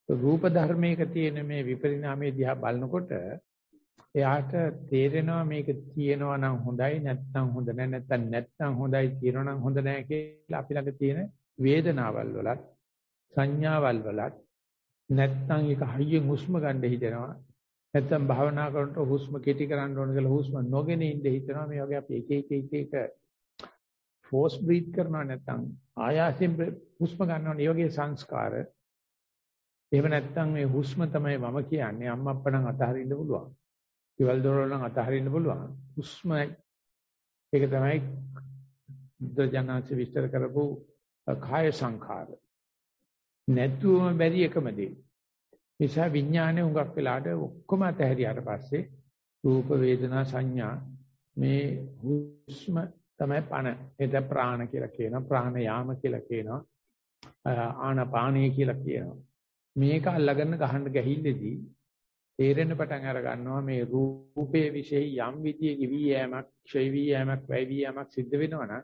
රූප ධර්මයක තියෙන මේ විපරිණාමයේ දිහා බලනකොට එයාට තේරෙනවා මේක තියෙනවා නම් හොඳයි නැත්නම් හොඳ නැහැ නැත්නම් නැත්නම් හොඳයි තියෙනවා නම් හොඳ නැහැ කියලා අපි ළඟ තියෙන වේදනාවල් වලත් සංඥාවල් වලත් නැත්නම් ඒක හයියෙන් හුස්ම ගන්න හිතෙනවා. නැත්නම් භාවනා කරනකොට හුස්ම කෙටි කරන්න ඕන කියලා හුස්ම නොගෙන ඉඳ හිතනවා මේ වගේ අපි එක එක එක එක ෆෝස් බ්‍රීත් කරනවා නැත්නම් ආයාසයෙන් හුස්ම ගන්නවා මේ වගේ සංස්කාර එහෙම නැත්නම් මේ හුස්ම තමයි මම කියන්නේ අම්මා අප්පා නම් අතහරින්න පුළුවන් ඊවල දොරවල් නම් අතහරින්න පුළුවන්. හුස්මයි. ඒක තමයි බුද්ධ විස්තර කරපු කාය සංඛාර. නැතුවම බැරි එකම දේ. නිසා විඥානය හුඟක් වෙලාට ඔක්කොම අතහැරියාට පස්සේ රූප වේදනා සංඥා මේ හුස්ම තමයි පණ. එද ප්‍රාණ කියලා කියනවා. ප්‍රාණ යාම කියලා කියනවා. ආනපානීය කියලා කියනවා. මේක අල්ලගෙන ගහන්න ගැහිල්ලේදී තේරෙන්න පටන් අර ගන්නවා මේ රූපයේ විශේෂ යම් විදියක වී යෑමක්, ක්ෂය වී යෑමක්, වැය වී යෑමක් සිද්ධ වෙනවා නම්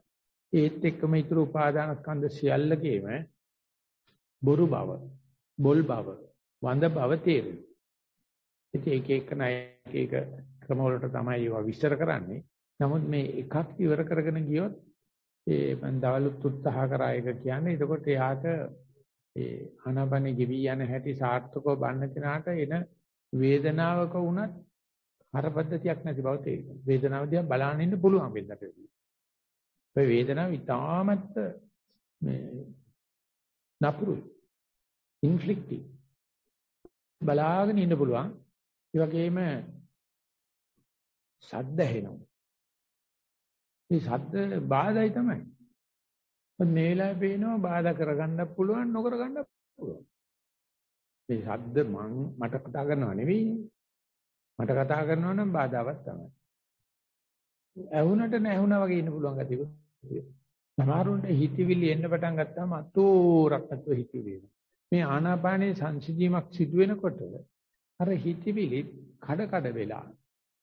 ඒත් එක්කම ඊතර උපාදාන ස්කන්ධ සියල්ලකේම බොරු බව, බොල් බව, වඳ බව තේරෙනවා. ඉතින් එක එක නයි එක ක්‍රම වලට තමයි ඒවා විස්තර කරන්නේ. නමුත් මේ එකක් ඉවර කරගෙන ගියොත් ඒ මම දවලුත් උත්සාහ කරා එක කියන්නේ එතකොට එයාට ඒ අනබනේ ගෙවි යන හැටි සාර්ථකව බන්න කෙනාට එන වේදනාවක වුණත් හරපද්ධතියක් නැති බව තේරෙනවා. වේදනාව දිහා බලන්න ඉන්න පුළුවන් වෙන්නට. ඒ වේදනාව ඉතාමත් මේ නපුරුයි. ඉන්ෆ්ලික්ටිව්. බලාගෙන ඉන්න පුළුවන්. ඒ වගේම සද්ද ඇහෙනවා. මේ සද්ද බාධායි තමයි. මේ වෙලාවේ පේනවා බාධා කරගන්න පුළුවන් නොකර ගන්න පුළුවන්. මේ ශබ්ද මං මට කතා කරනවා නෙවෙයි. මට කතා කරනවා නම් බාධාවක් තමයි. ඇහුනට නැහුණා වගේ ඉන්න පුළුවන් ගතිය. සමහරුන්ට හිතවිලි එන්න පටන් ගත්තාම අතෝරක් නැතුව හිතවිලි එනවා. මේ ආනාපානයේ සංසිඳීමක් සිදු වෙනකොට අර හිතවිලි කඩ කඩ වෙලා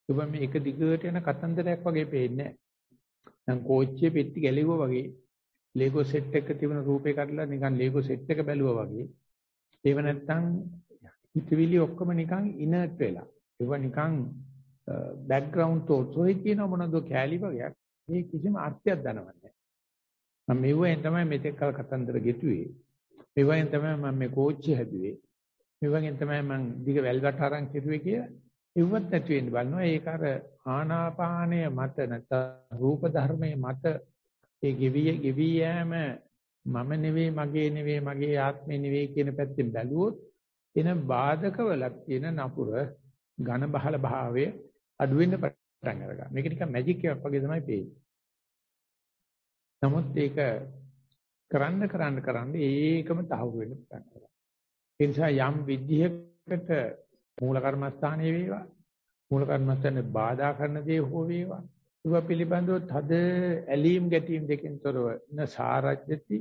ඔබ මේ එක දිගට යන කතන්දරයක් වගේ පේන්නේ නැහැ. දැන් කෝච්චියේ පෙට්ටි ගැලෙවුවා වගේ ලේගෝ සෙට් එක තිබුණ රූපේ කඩලා නිකන් ලේගෝ සෙට් එක බැලුවා වගේ ඒව නැත්තම් හිතවිලි ඔක්කොම නිකන් ඉනර්ට් වෙලා. ඒව නිකන් බෑග්ග්‍රවුන්ඩ් තෝට්ස් ඔය කියන මොනවද කෑලි වගේක්. මේ කිසිම අර්ථයක් දනවන්නේ නැහැ. මම මෙවෙන් තමයි මෙතෙක් කල කතන්දර ගෙතුවේ. මෙවෙන් තමයි මම මේ කෝච්චි හැදුවේ. මෙවෙන් තමයි මම දිග වැල්වට අරන් කෙරුවේ කියලා. ඉව්වත් නැති වෙන්න බලනවා. ඒක අර ආනාපානය මත නැත්නම් රූප ධර්මයේ මත ඒ ගෙවි ගෙවි යෑම මම නෙවෙයි මගේ නෙවෙයි මගේ ආත්මේ නෙවෙයි කියන පැත්තෙන් බැලුවොත් එන බාධකවලක් තියෙන නපුර ඝන බහල භාවය අඩු වෙන්න පටන් අරගන්නවා. මේක නිකන් මැජික් එකක් වගේ තමයි පේන්නේ. නමුත් ඒක කරන්න කරන්න කරන්න ඒකම තහවුරු වෙන්න පටන් ගන්නවා. ඒ නිසා යම් විදිහකට මූල කර්මස්ථානයේ වේවා මූල කර්මස්ථානේ බාධා කරන දේ හෝ වේවා ඒවා පිළිබඳව තද ඇලීම් ගැටීම් දෙකෙන් තොරව න සාරජ්‍යති.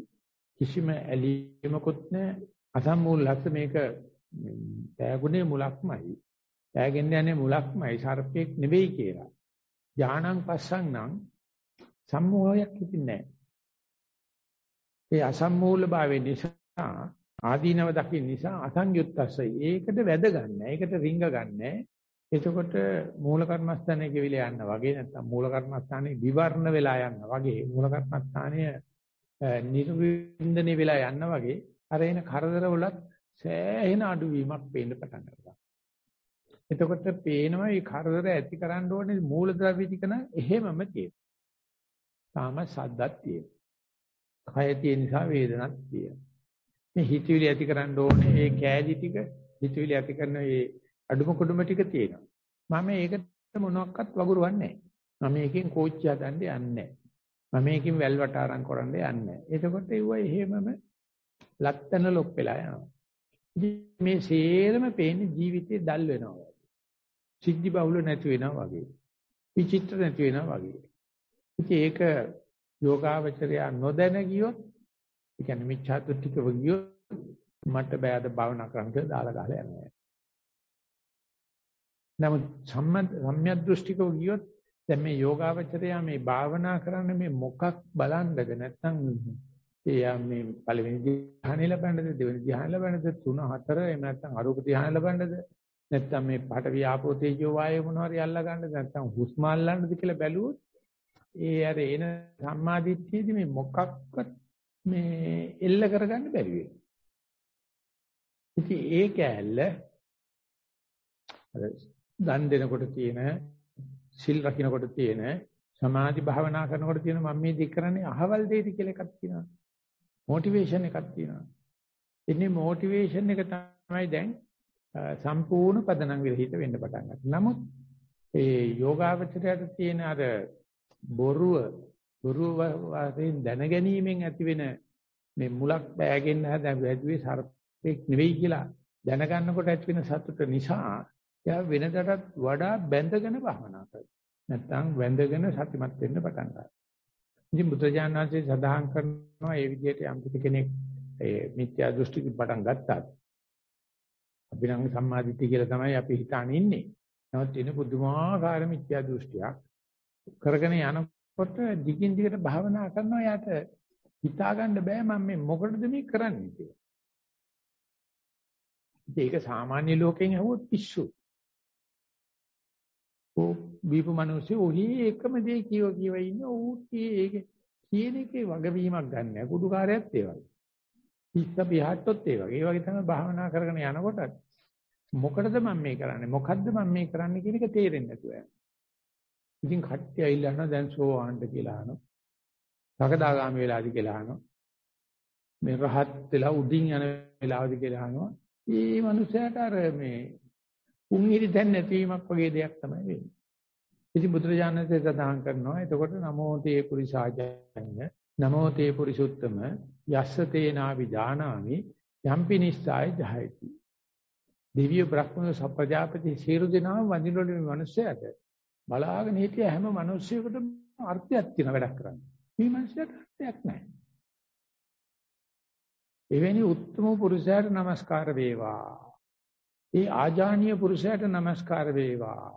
කිසිම ඇලීමකුත් නැහැ. අසම්මූල ලක්ෂ මේක පෑගුණේ මුලක්මයි. පෑගෙන යන්නේ මුලක්මයි. සර්පෙක් නෙවෙයි කියලා. ඥානං පස්සං නම් සම්මෝහයක් හිතින්නේ නැහැ. ඒ අසම්මූල භාවය නිසා ආදීනව දකින්න නිසා අසංයුත්තස්ස ඒකට වැද ගන්න. ඒකට රිංග ගන්න. එතකොට මූල කර්මස්ථානයේ කිවිලා යන්න වගේ නැත්නම් මූල කර්මස්ථානයේ විවරණ වෙලා යන්න වගේ මූල කර්මස්ථානයේ නිර්වින්දනය වෙලා යන්න වගේ අර එන කරදර වලත් සෑහෙන අඩුවීමක් පේන්න පටන් ගන්නවා. එතකොට පේනවා මේ කරදර ඇති කරන්න ඕනේ මූල ද්‍රව්‍ය ටික නම් එහෙමම තියෙනවා. තාම සද්දක් තියෙනවා. කය තියෙන නිසා වේදනක් තියෙනවා. මේ හිතවිලි ඇති කරන්න ඕනේ මේ කෑලි ටික හිතවිලි ඇති කරන මේ අඩුම කුඩුම ටික තියෙනවා. මම ඒකට මොනවත් වගුරුවන්නේ නැහැ. මම මේකෙන් කෝච්චි හදන්න යන්නේ නැහැ. මම මේකෙන් වැල් වට ආරම් කරන්න යන්නේ නැහැ. එතකොට ඒව එහෙමම ලත්තන ලොප් වෙලා යනවා. මේ සේරම පේන්නේ ජීවිතේ දල් වෙනවා. සිද්ධි බහුල නැති වෙනවා වගේ. විචිත්‍ර නැති වෙනවා වගේ. ඉතින් ඒක යෝගාවචරය නොදැන ගියොත් ඒ කියන්නේ මිච්ඡා දෘෂ්ටිකව ගියොත් මට බෑද භාවනා කරන්න කියලා දාලා ගහලා යනවා. නමුත් සම්‍යක් දෘෂ්ටිකව ගියොත් දැන් මේ යෝගාවචරය මේ භාවනා කරන්න මේ මොකක් බලන්නද නැත්නම් එයා මේ පළවෙනි ධ්‍යානෙ ලබන්නද දෙවෙනි ධ්‍යානෙ ලබන්නද තුන හතර එහෙම නැත්නම් අරූප ධ්‍යානෙ ලබන්නද නැත්නම් මේ පඨවි ආපෝ තේජෝ වායෝ මොනවාරි අල්ලා ගන්නද නැත්නම් හුස්ම අල්ලන්නද කියලා බැලුවොත් ඒ අර එන සම්මාදිට්ඨියදී මේ මොකක්වත් මේ එල්ල කරගන්න බැරි වෙනවා. ඉතින් ඒ කෑල්ල දන් දෙනකොට තියෙන සිල් රකින්නකොට තියෙන සමාධි භාවනා කරනකොට තියෙන මම මේ දෙක කරන්නේ අහවල් දෙයද කියලා එකක් තියෙනවා. මොටිවේෂන් එකක් තියෙනවා. ඉන්නේ මොටිවේෂන් එක තමයි දැන් සම්පූර්ණ පදනම් විරහිත වෙන්න පටන් ගන්නවා. නමුත් ඒ යෝගාවචරයට තියෙන අර බොරුව බොරුව වශයෙන් දැනගැනීමෙන් ඇතිවෙන මේ මුලක් බෑගෙන හැදැයි වැදුවේ සර්පෙක් නෙවෙයි කියලා දැනගන්නකොට ඇතිවෙන සතුට නිසා එයා වෙනදටත් වඩා බැඳගෙන භවනා කරනවා. නැත්තම් වැඳගෙන සතිමත් වෙන්න පටන් ගන්නවා. ඉතින් බුදුජානක වහන්සේ සඳහන් කරනවා මේ විදිහට යම් කෙනෙක් ඒ මිත්‍යා දෘෂ්ටි පටන් ගත්තා. අපි නම් සම්මාදිට්ඨිය කියලා තමයි අපි හිතාන ඉන්නේ. නමුත් එන පුදුමාකාර මිත්‍යා දෘෂ්ටියක් කරගෙන යනකොට දිගින් දිගට භාවනා කරනවා යාට හිතා ගන්න බෑ මම මේ මොකටද මේ කරන්නේ කියලා. ඒක සාමාන්‍ය ලෝකෙන් ඇහුවොත් පිස්සු. ඕ බීපු මිනිස්සු ඔහි එකම දේ කියව කියව ඉන්න ඌ ඒක කියන එකේ වගවීමක් ගන්න නැහැ. කුඩුකාරයත් ඒ වගේ. පිස්ස පිහට්ටොත් ඒ වගේ. ඒ වගේ තමයි භාවනා කරගෙන යනකොට මොකටද මම මේ කරන්නේ? මොකද්ද මම මේ කරන්නේ කියන එක තේරෙන්නේ නැතුව යනවා. ඉතින් කට්ටිය ඇවිල්ලා අහනවා දැන් සෝවාන්ද කියලා අහනවා. සකදාගාමි වෙලාද කියලා අහනවා. මේ රහත් වෙලා උඩින් යන වෙලාවද කියලා අහනවා. මේ මනුස්සයාට අර මේ උන්හිරි දැන් නැතිවීමක් වගේ දෙයක් තමයි වෙන්නේ. ඉතින් බුදුරජාණන්සේ සඳහන් කරනවා එතකොට නමෝ තේ පුරිසාජඤ්ඤ නමෝ තේ පුරිසුත්තම යස්ස තේනා විජානාමි යම්පි නිස්සාය ජහයති. දිව්‍ය බ්‍රහ්මන සප්‍රජාපති සියලු දෙනාම වඳිනවලු මේ මිනිස්සයාට බලාගෙන හිටිය හැම මිනිස්සෙකුටම අර්ථයක් තියෙන වැඩක් කරන්න. මේ මිනිස්සට අර්ථයක් නැහැ. එවැනි උත්තම පුරුෂයාට নমස්කාර වේවා. ඒ ආජානීය පුරුෂයාට নমස්කාර වේවා.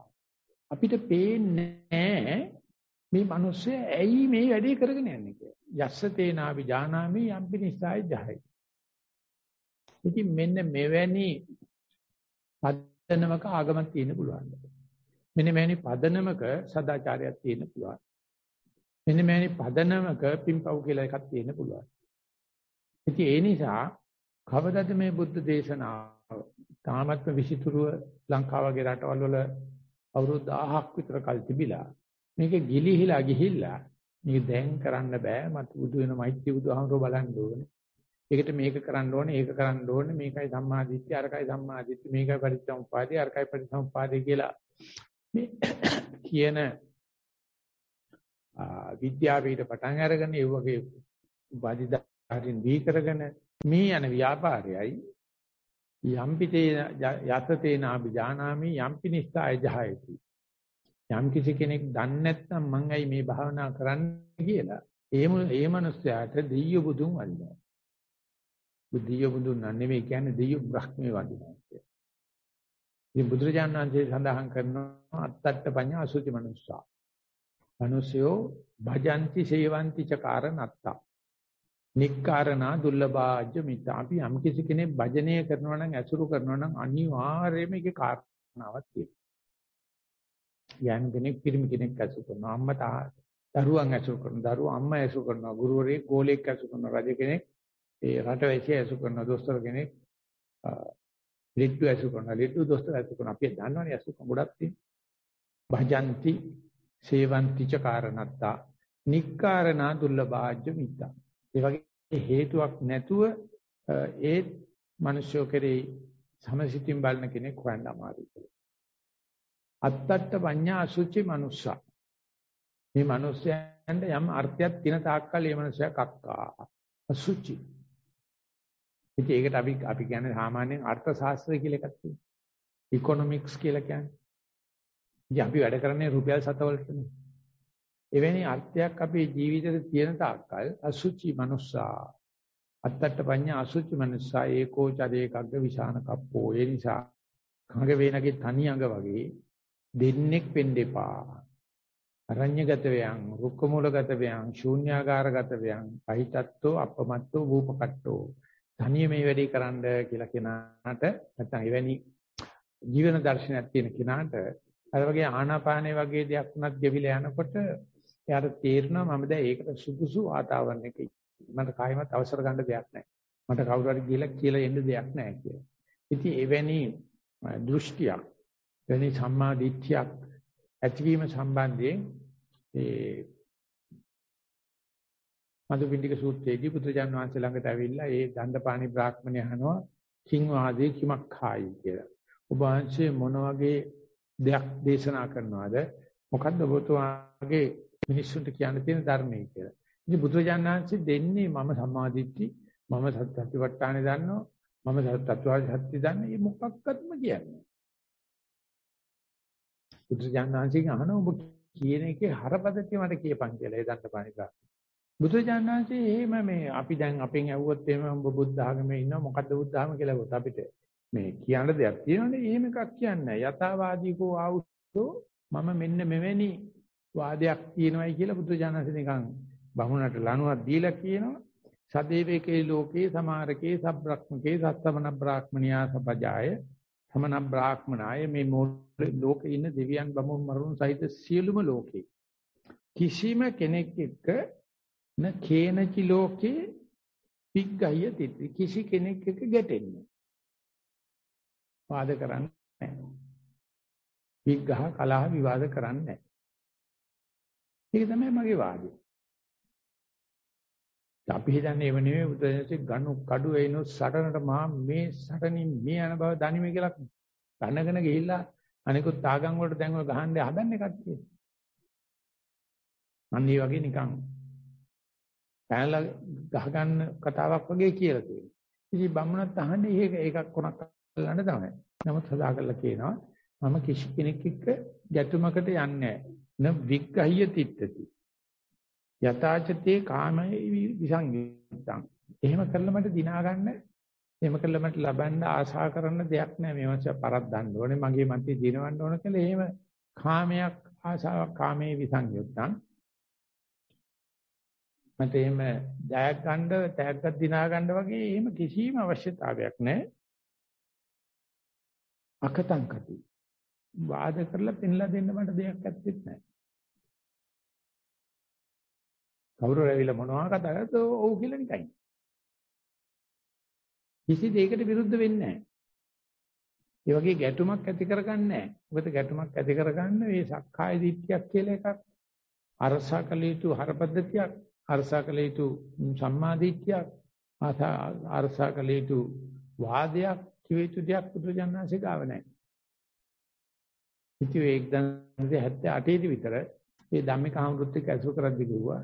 අපිට පේන්නේ මේ මිනිස්සය ඇයි මේ වැඩේ කරගෙන යන්නේ කියලා. යස්ස තේනාවි ජානාමි යම්පි නිසායි ජහයි. ඉතින් මෙන්න මෙවැනි පදනමක ආගමක් තියෙන්න පුළුවන්. මෙන්න මෙවැනි පදනමක සදාචාරයක් තියෙන්න පුළුවන්. මෙන්න මෙවැනි පදනමක පිම්පව් කියලා එකක් තියෙන්න පුළුවන්. ඉතින් ඒ නිසා කවදද මේ බුද්ධ දේශනාව තාමත්ම විසිතුරුව ලංකාව වගේ රටවල් වල අවුරුදු 1000ක් විතර කල් තිබිලා මේක ගිලිහිලා ගිහිල්ලා මේක දැන් කරන්න බෑ මත බුදු වෙන මෛත්‍රී බුදුහාමරෝ බලන්න ඕනේ. ඒකට මේක කරන්න ඕනේ ඒක කරන්න ඕනේ මේකයි සම්මාදිට්ඨිය අරකයි සම්මාදිට්ඨිය මේකයි පරිසම්පාදේ අරකයි පරිසම්පාදේ කියලා මේ කියන විද්‍යාවීට පටන් අරගෙන ඒ වගේ උපාධිධාරින් දී කරගෙන මේ යන ව්‍යාපාරයයි. යම්පිතේ යතතේ නාබි ජානාමි යම්පි නිස්සාය ජහයති. යම් කිසි කෙනෙක් දන්නේ නැත්නම් මං ඇයි මේ භාවනා කරන්නේ කියලා. ඒ ඒ මනුස්සයාට දෙයිය බුදුන් වදිනවා බුද්ධිය බුදුන් නෙමෙයි කියන්නේ දෙයිය බ්‍රහ්මේ වදිනවා කියලා ඉතින් බුදුරජාණන් වහන්සේ සඳහන් කරනවා අත්තට්ඨ පඤ්ඤා අසුචි මනුස්සා. මිනිසයෝ භජନ୍ତି සේවନ୍ତି ච කාරණත්තා. නික්කාරණා දුර්ලභාජ්‍ය මිත්‍යා. අපි යම් කිසි කෙනෙක් භජනය කරනවා නම් ඇසුරු කරනවා නම් අනිවාර්යයෙන්ම ඒකේ කාරණාවක් තියෙනවා. යම් කෙනෙක් පිරිමි කෙනෙක් ඇසුරු කරනවා අම්මා තා දරුවන් ඇසුරු කරනවා දරුවා අම්මා ඇසුරු කරනවා ගුරුවරයෙක් ගෝලයෙක් ඇසුරු කරනවා රජ කෙනෙක් ඒ රට වැසිය ඇසුරු කරනවා දොස්තර කෙනෙක් ලිට්ටු ඇසුරු කරනවා. ලිට්ටු දොස්තර ඇසුරු කරනවා. අපි දන්නවනේ ඇසුරු ගොඩක් තියෙනවා. භජಂತಿ සේවಂತಿ ච කාරණත්තා නික්කාරණා දුර්ලභාජ්‍ය මිත්තා. ඒ වගේ හේතුවක් නැතුව ඒ මිනිස්සු කෙරෙහි සමසිතින් බලන කෙනෙක් හොයන්න අමාරුයි. අත්තට්ඨ පඤ්ඤා අසුචි මනුස්සා. මේ මිනිස්යන්ට යම් අර්ථයක් තියෙන තාක්කල් මේ මිනිසයා කක්කා. අසුචි. ඉතින් ඒකට අපි අපි කියන්නේ සාමාන්‍යයෙන් අර්ථ ශාස්ත්‍රය කියලා එකක් තියෙනවා. ඉකොනොමික්ස් කියලා කියන්නේ. ඉතින් අපි වැඩ කරන්නේ රුපියල් සතවලටනේ. එවැනි අර්ථයක් අපේ ජීවිතේ තියෙන තාක්කල් අසුචි මනුස්සා අත්තට පඤ්ඤා අසුචි මනුස්සා ඒකෝ චරේකග්ග විශාන කප්පෝ ඒ නිසා කඟ වේනගේ තනි අඟ වගේ දෙන්නෙක් වෙන්න එපා අරඤ්‍යගත වයන් රුක්ක මූලගත වයන් ශූන්‍යාකාරගත වයන් පහිතත්තෝ අපමත්තෝ භූපකට්ටෝ තනිය මේ වැඩේ කරන්න කියලා කෙනාට නැත්නම් එවැනි ජීවන දර්ශනයක් තියෙන කෙනාට අර වගේ ආනාපානේ වගේ දෙයක් උනත් ගෙවිලා යනකොට එයාට තේරෙනවා මම දැන් ඒකට සුදුසු වාතාවරණයක මට කායිමත් අවසර ගන්න දෙයක් නැහැ. මට කවුරු හරි ගිහලා කියලා එන්න දෙයක් නැහැ කියලා. ඉතින් එවැනි දෘෂ්ටියක්, එවැනි සම්මා දිට්ඨියක් ඇතිවීම සම්බන්ධයෙන් ඒ මදුපිණ්ඩික සූත්‍රයේදී බුදුජාන් වහන්සේ ළඟට ඇවිල්ලා ඒ දණ්ඩපාණි බ්‍රාහ්මණය අහනවා කිං වාදී කිමක් ખાයි කියලා. ඔබ වහන්සේ මොන වගේ දෙයක් දේශනා කරනවද? මොකද්ද ඔබතුමාගේ මිනිස්සුන්ට කියන්න තියෙන ධර්මයේ කියලා. ඉතින් බුදුරජාණන් වහන්සේ දෙන්නේ මම සම්මාදිට්ඨි මම සත්‍යවට්ටානේ දන්නවා මම තත්වාද සත්‍ය දන්නේ මේ මොකක්වත්ම කියන්නේ. බුදුරජාණන් වහන්සේ අහන ඔබ කියන එකේ හරපදතිය මට කියපන් කියලා ඒ දන්න පණිකා. බුදුරජාණන් වහන්සේ එහෙම මේ අපි දැන් අපෙන් ඇහුවොත් එහෙම ඔබ බුද්ධ ආගමේ ඉන්නවා මොකද්ද බුද්ධ ආගම කියලා ගොත අපිට මේ කියන්න දෙයක් තියෙනවනේ. එහෙම එකක් කියන්නේ යථාවාදීකෝ ආවුසෝ මම මෙන්න මෙවැනි වාදයක් තියෙනවයි කියලා බුදුජානක නිකන් බමුණට ලණුවක් දීලා කියනවා. සදේවේකේ ලෝකේ සමාරකේ සබ්‍රක්මකේ සත්තමන බ්‍රාහ්මණියා සපජාය සමන බ්‍රාහ්මණාය මේ ලෝකේ ඉන්න දෙවියන් බමුණු මරුන් සහිත සියලුම ලෝකේ. කිසිම කෙනෙක් එක්ක න කේනචි ලෝකේ පිග්ගය තිති කිසි කෙනෙක් එක්ක ගැටෙන්නේ වාද කරන්නේ නැහැ පිග්ගහ කලහ විවාද කරන්නේ නැහැ ඒක තමයි මගේ වාදය. අපි හිතන්නේ ඒව නෙමෙයි බුදුන්සේ ගණු කඩු එනු සටනට මහා මේ සටනින් මේ යන බව දනිමේ කියලා ගණගෙන ගිහිල්ලා අනිකුත් ආගම් වලට දැන් ඔය ගහන්නේ හදන්නේ කට්ටිය. අන්න ඒ වගේ නිකන් පැනලා ගහගන්න කතාවක් වගේ කියලා තියෙනවා. ඉතින් බම්මනත් අහන්නේ ඒක ඒකක් කොනක් කරන්න තමයි. නමුත් සදා කරලා කියනවා මම කිසි කෙනෙක් එක්ක ගැටුමකට යන්නේ නැහැ. න විග්ගහ්‍ය තිට්ඨති. යථාචතේ කාමයේ විසංයුක්තං. එහෙම කරලා මට දිනා ගන්න එහෙම කළා මට ලබන්න ආශා කරන දෙයක් නෑ මේ මාස පරද්දන්න ඕනේ මගේ මන්ති දිනවන්න ඕන කියලා එහෙම කාමයක් ආශාවක් කාමයේ විසංයුක්තං මට එහෙම ජයක් ගන්න තෑග්ගක් දිනා ගන්න වගේ එහෙම කිසිම අවශ්‍යතාවයක් නෑ අකතං කති වාද කරලා පෙන්ලා දෙන්න මට දෙයක් ඇත්තෙත් නෑ කවුරු රැවිලා මොනවා කතා කරත් ඔව් කියලා නිකන්. කිසි දෙයකට විරුද්ධ වෙන්නේ නැහැ. ඒ වගේ ගැටුමක් ඇති කරගන්නේ නැහැ. මොකද ගැටුමක් ඇති කරගන්න මේ සක්කාය දිට්ඨියක් කියලා එකක් අරසා කළ යුතු හරපද්ධතියක් අරසා කළ යුතු සම්මා දිට්ඨියක් අරසා කළ යුතු වාදයක් කිව යුතු දෙයක් පුදුජානනාසේ ගාව නැහැ. ඉතින් 1978 දී විතර මේ ධම්මික හමුරුත් එක්ක ඇසුරු කරද්දී කිව්වා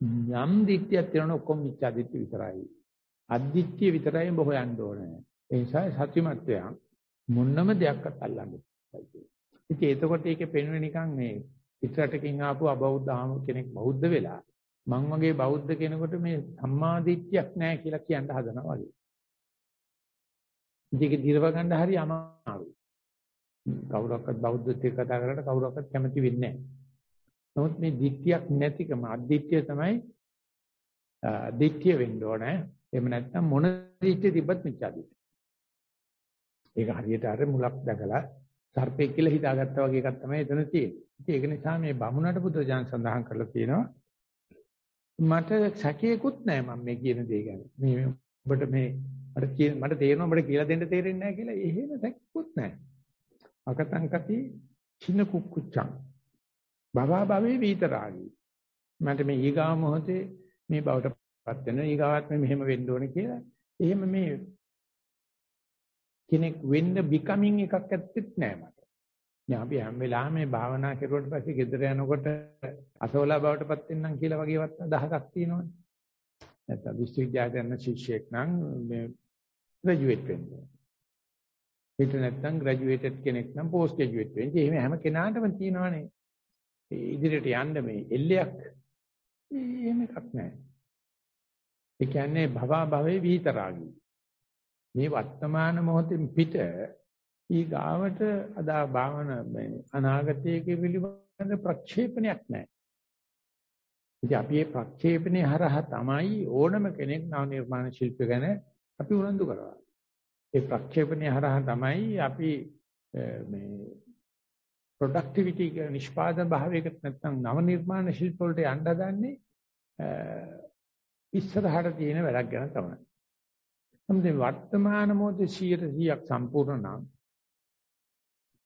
යම් දිට්ඨියක් තියෙනවා ඔක්කොම මිච්ඡා දිට්ඨි විතරයි. අද්දිට්ඨිය විතරයි ඔබ හොයන්න ඕනේ. ඒ නිසා සත්‍යමත්වය මොන්නම දෙයක්වත් අල්ලන්නේ නැහැ. ඉතින් එතකොට ඒකේ පෙන්වෙන නිකන් මේ පිටරටකින් ආපු අබෞද්ධ ආම කෙනෙක් බෞද්ධ වෙලා මං වගේ බෞද්ධ කෙනෙකුට මේ සම්මා දිට්ඨියක් නැහැ කියලා කියන්න හදනවා වගේ. ඉතින් ඒක දිරව ගන්න හරි අමාරුයි. කවුරක්වත් බෞද්ධත්වයට කතා කරලා කවුරක්වත් කැමති වෙන්නේ නැහැ. නමුත් මේ දිට්ඨියක් නැතිකම අද්දිට්ඨිය තමයි දිට්ඨිය වෙන්න ඕනේ. එහෙම නැත්නම් මොන දිට්ඨිය තිබ්බත් මිච්ඡා දිට්ඨිය. ඒක හරියට අර මුලක් දැකලා සර්පෙක් කියලා හිතාගත්තා වගේ එකක් තමයි එතන තියෙන්නේ. ඒක නිසා මේ බමුණට බුදුජාන සඳහන් කරලා තියෙනවා මට සැකේකුත් නැහැ මම මේ කියන දේ ගැන. මේ ඔබට මේ මට කියන මට තේරෙනවා ඔබට කියලා දෙන්න තේරෙන්නේ නැහැ කියලා එහෙම සැකකුත් නැහැ. අකතං කති චින කුක්කුච්චං. බබා භවේ විතරාගී. මට මේ ඊගා මොහොතේ මේ බවටපත් වෙන ඊගාවත් මෙහෙම වෙන්න ඕනේ කියලා. එහෙම මේ කෙනෙක් වෙන්න becoming එකක් ඇත්තෙත් නෑ මට. දැන් අපි හැම වෙලාවෙම මේ භාවනා කරුවට පස්සේ ගෙදර යනකොට අසවලා බවටපත් වෙන්නම් කියලා වගේවත් අදහසක් තියෙනවනේ. නැත්නම් විශ්වවිද්‍යාලයට යන ශිෂ්‍යෙක් නම් මේ ග්‍රැජුවේට් වෙන්න. හිත නැත්නම් ග්‍රැජුවේටඩ් කෙනෙක් නම් පෝස්ට් ග්‍රැජුවේට් වෙන්න. එහෙම හැම කෙනාටම තියෙනවනේ. ඉදිරියට යන්න මේ එල්ලයක් එහෙම එකක් නැහැ. ඒ කියන්නේ භවා භවේ විතරාගී. මේ වර්තමාන මොහොතෙන් පිට ඊගාවට අදා භාවන මේ අනාගතයේ පිළිබඳ ප්‍රක්ෂේපණයක් නැහැ. ඉතින් අපි මේ ප්‍රක්ෂේපණය හරහා තමයි ඕනම කෙනෙක් නව නිර්මාණ ශිල්ප ගැන අපි උනන්දු කරනවා. ඒ ප්‍රක්ෂේපණය හරහා තමයි අපි මේ ප්‍රොඩක්ටිවිටි නිෂ්පාදන භාවයකට නැත්නම් නව නිර්මාණ ශිල්ප වලට යන්න හදන්නේ ඉස්සරහට තියෙන වැඩක් ගැන තමයි. නමුත් වර්තමාන මොහොතේ 100%ක් සම්පූර්ණ නම්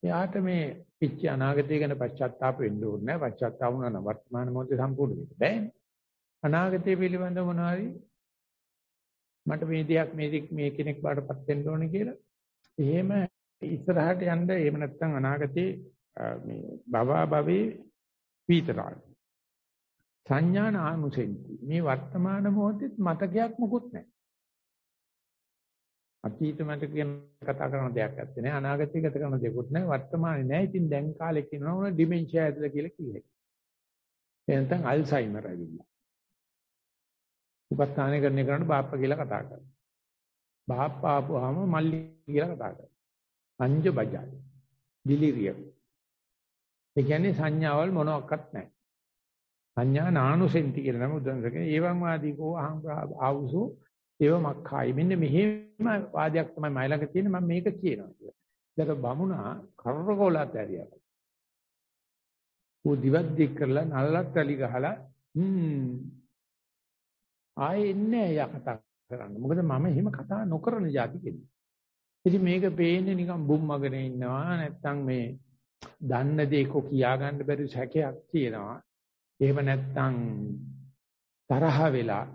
එයාට මේ පිච්ච අනාගතය ගැන පශ්චාත්තාප වෙන්න ඕනේ නැහැ. පශ්චාත්තාප වුණා නම් වර්තමාන මොහොතේ සම්පූර්ණ වෙන්න බෑනේ. අනාගතය පිළිබඳව මොනවාරි මට මේ දෙයක් මේ දෙයක් මේ කෙනෙක් බාටපත් වෙන්න ඕනේ කියලා. එහෙම ඉස්සරහට යන්න එහෙම නැත්නම් අනාගතේ මේ භවා භවේ විතරයි. සංඥාන ආනුසෙන්ති. මේ වර්තමාන මොහොතේ මතකයක් මොකුත් නැහැ. අතීත මට කියන කතා කරන දෙයක් නැත්තේ නෑ අනාගතය ගත කරන දෙයක්වත් නෑ වර්තමානයේ නෑ ඉතින් දැන් කාලේ කියනවා උන ඩිමෙන්ෂියා ඇදලා කියලා කියේ. එහෙනම් අල්සයිමර් ඇවිල්ලා. උපස්ථාන කරන එකට බාප්පා කියලා කතා කරනවා. බාප්පා ආපුවාම මල්ලි කියලා කතා කරනවා. අංජ බජයි. දිලිරිය. ඒ කියන්නේ සංඥාවල් මොනවත් නැහැ. සංඥා නානුසෙන්ති කියලා නම උදාහරණයක්. ඒවං වාදීකෝ අහං ආවුසෝ ඒව මක්ඛායි. මෙන්න මෙහෙම වාදයක් තමයි මයි ළඟ තියෙන්නේ මම මේක කියනවා කියලා. ඊට බමුණා කරකෝලත් ඇරියා. ඌ දිවක් දික් කරලා නල්ලත් ඇලි ගහලා හ්ම් ආයේ එන්නේ යා කතා කරන්න. මොකද මම එහෙම කතා නොකරන જાති කෙනෙක්. ඉතින් මේක පේන්නේ නිකන් බුම්මගෙන ඉන්නවා නැත්තම් මේ දන්න දේ කො කියා ගන්න බැරි සැකයක් තියෙනවා. එහෙම නැත්තම් තරහ වෙලා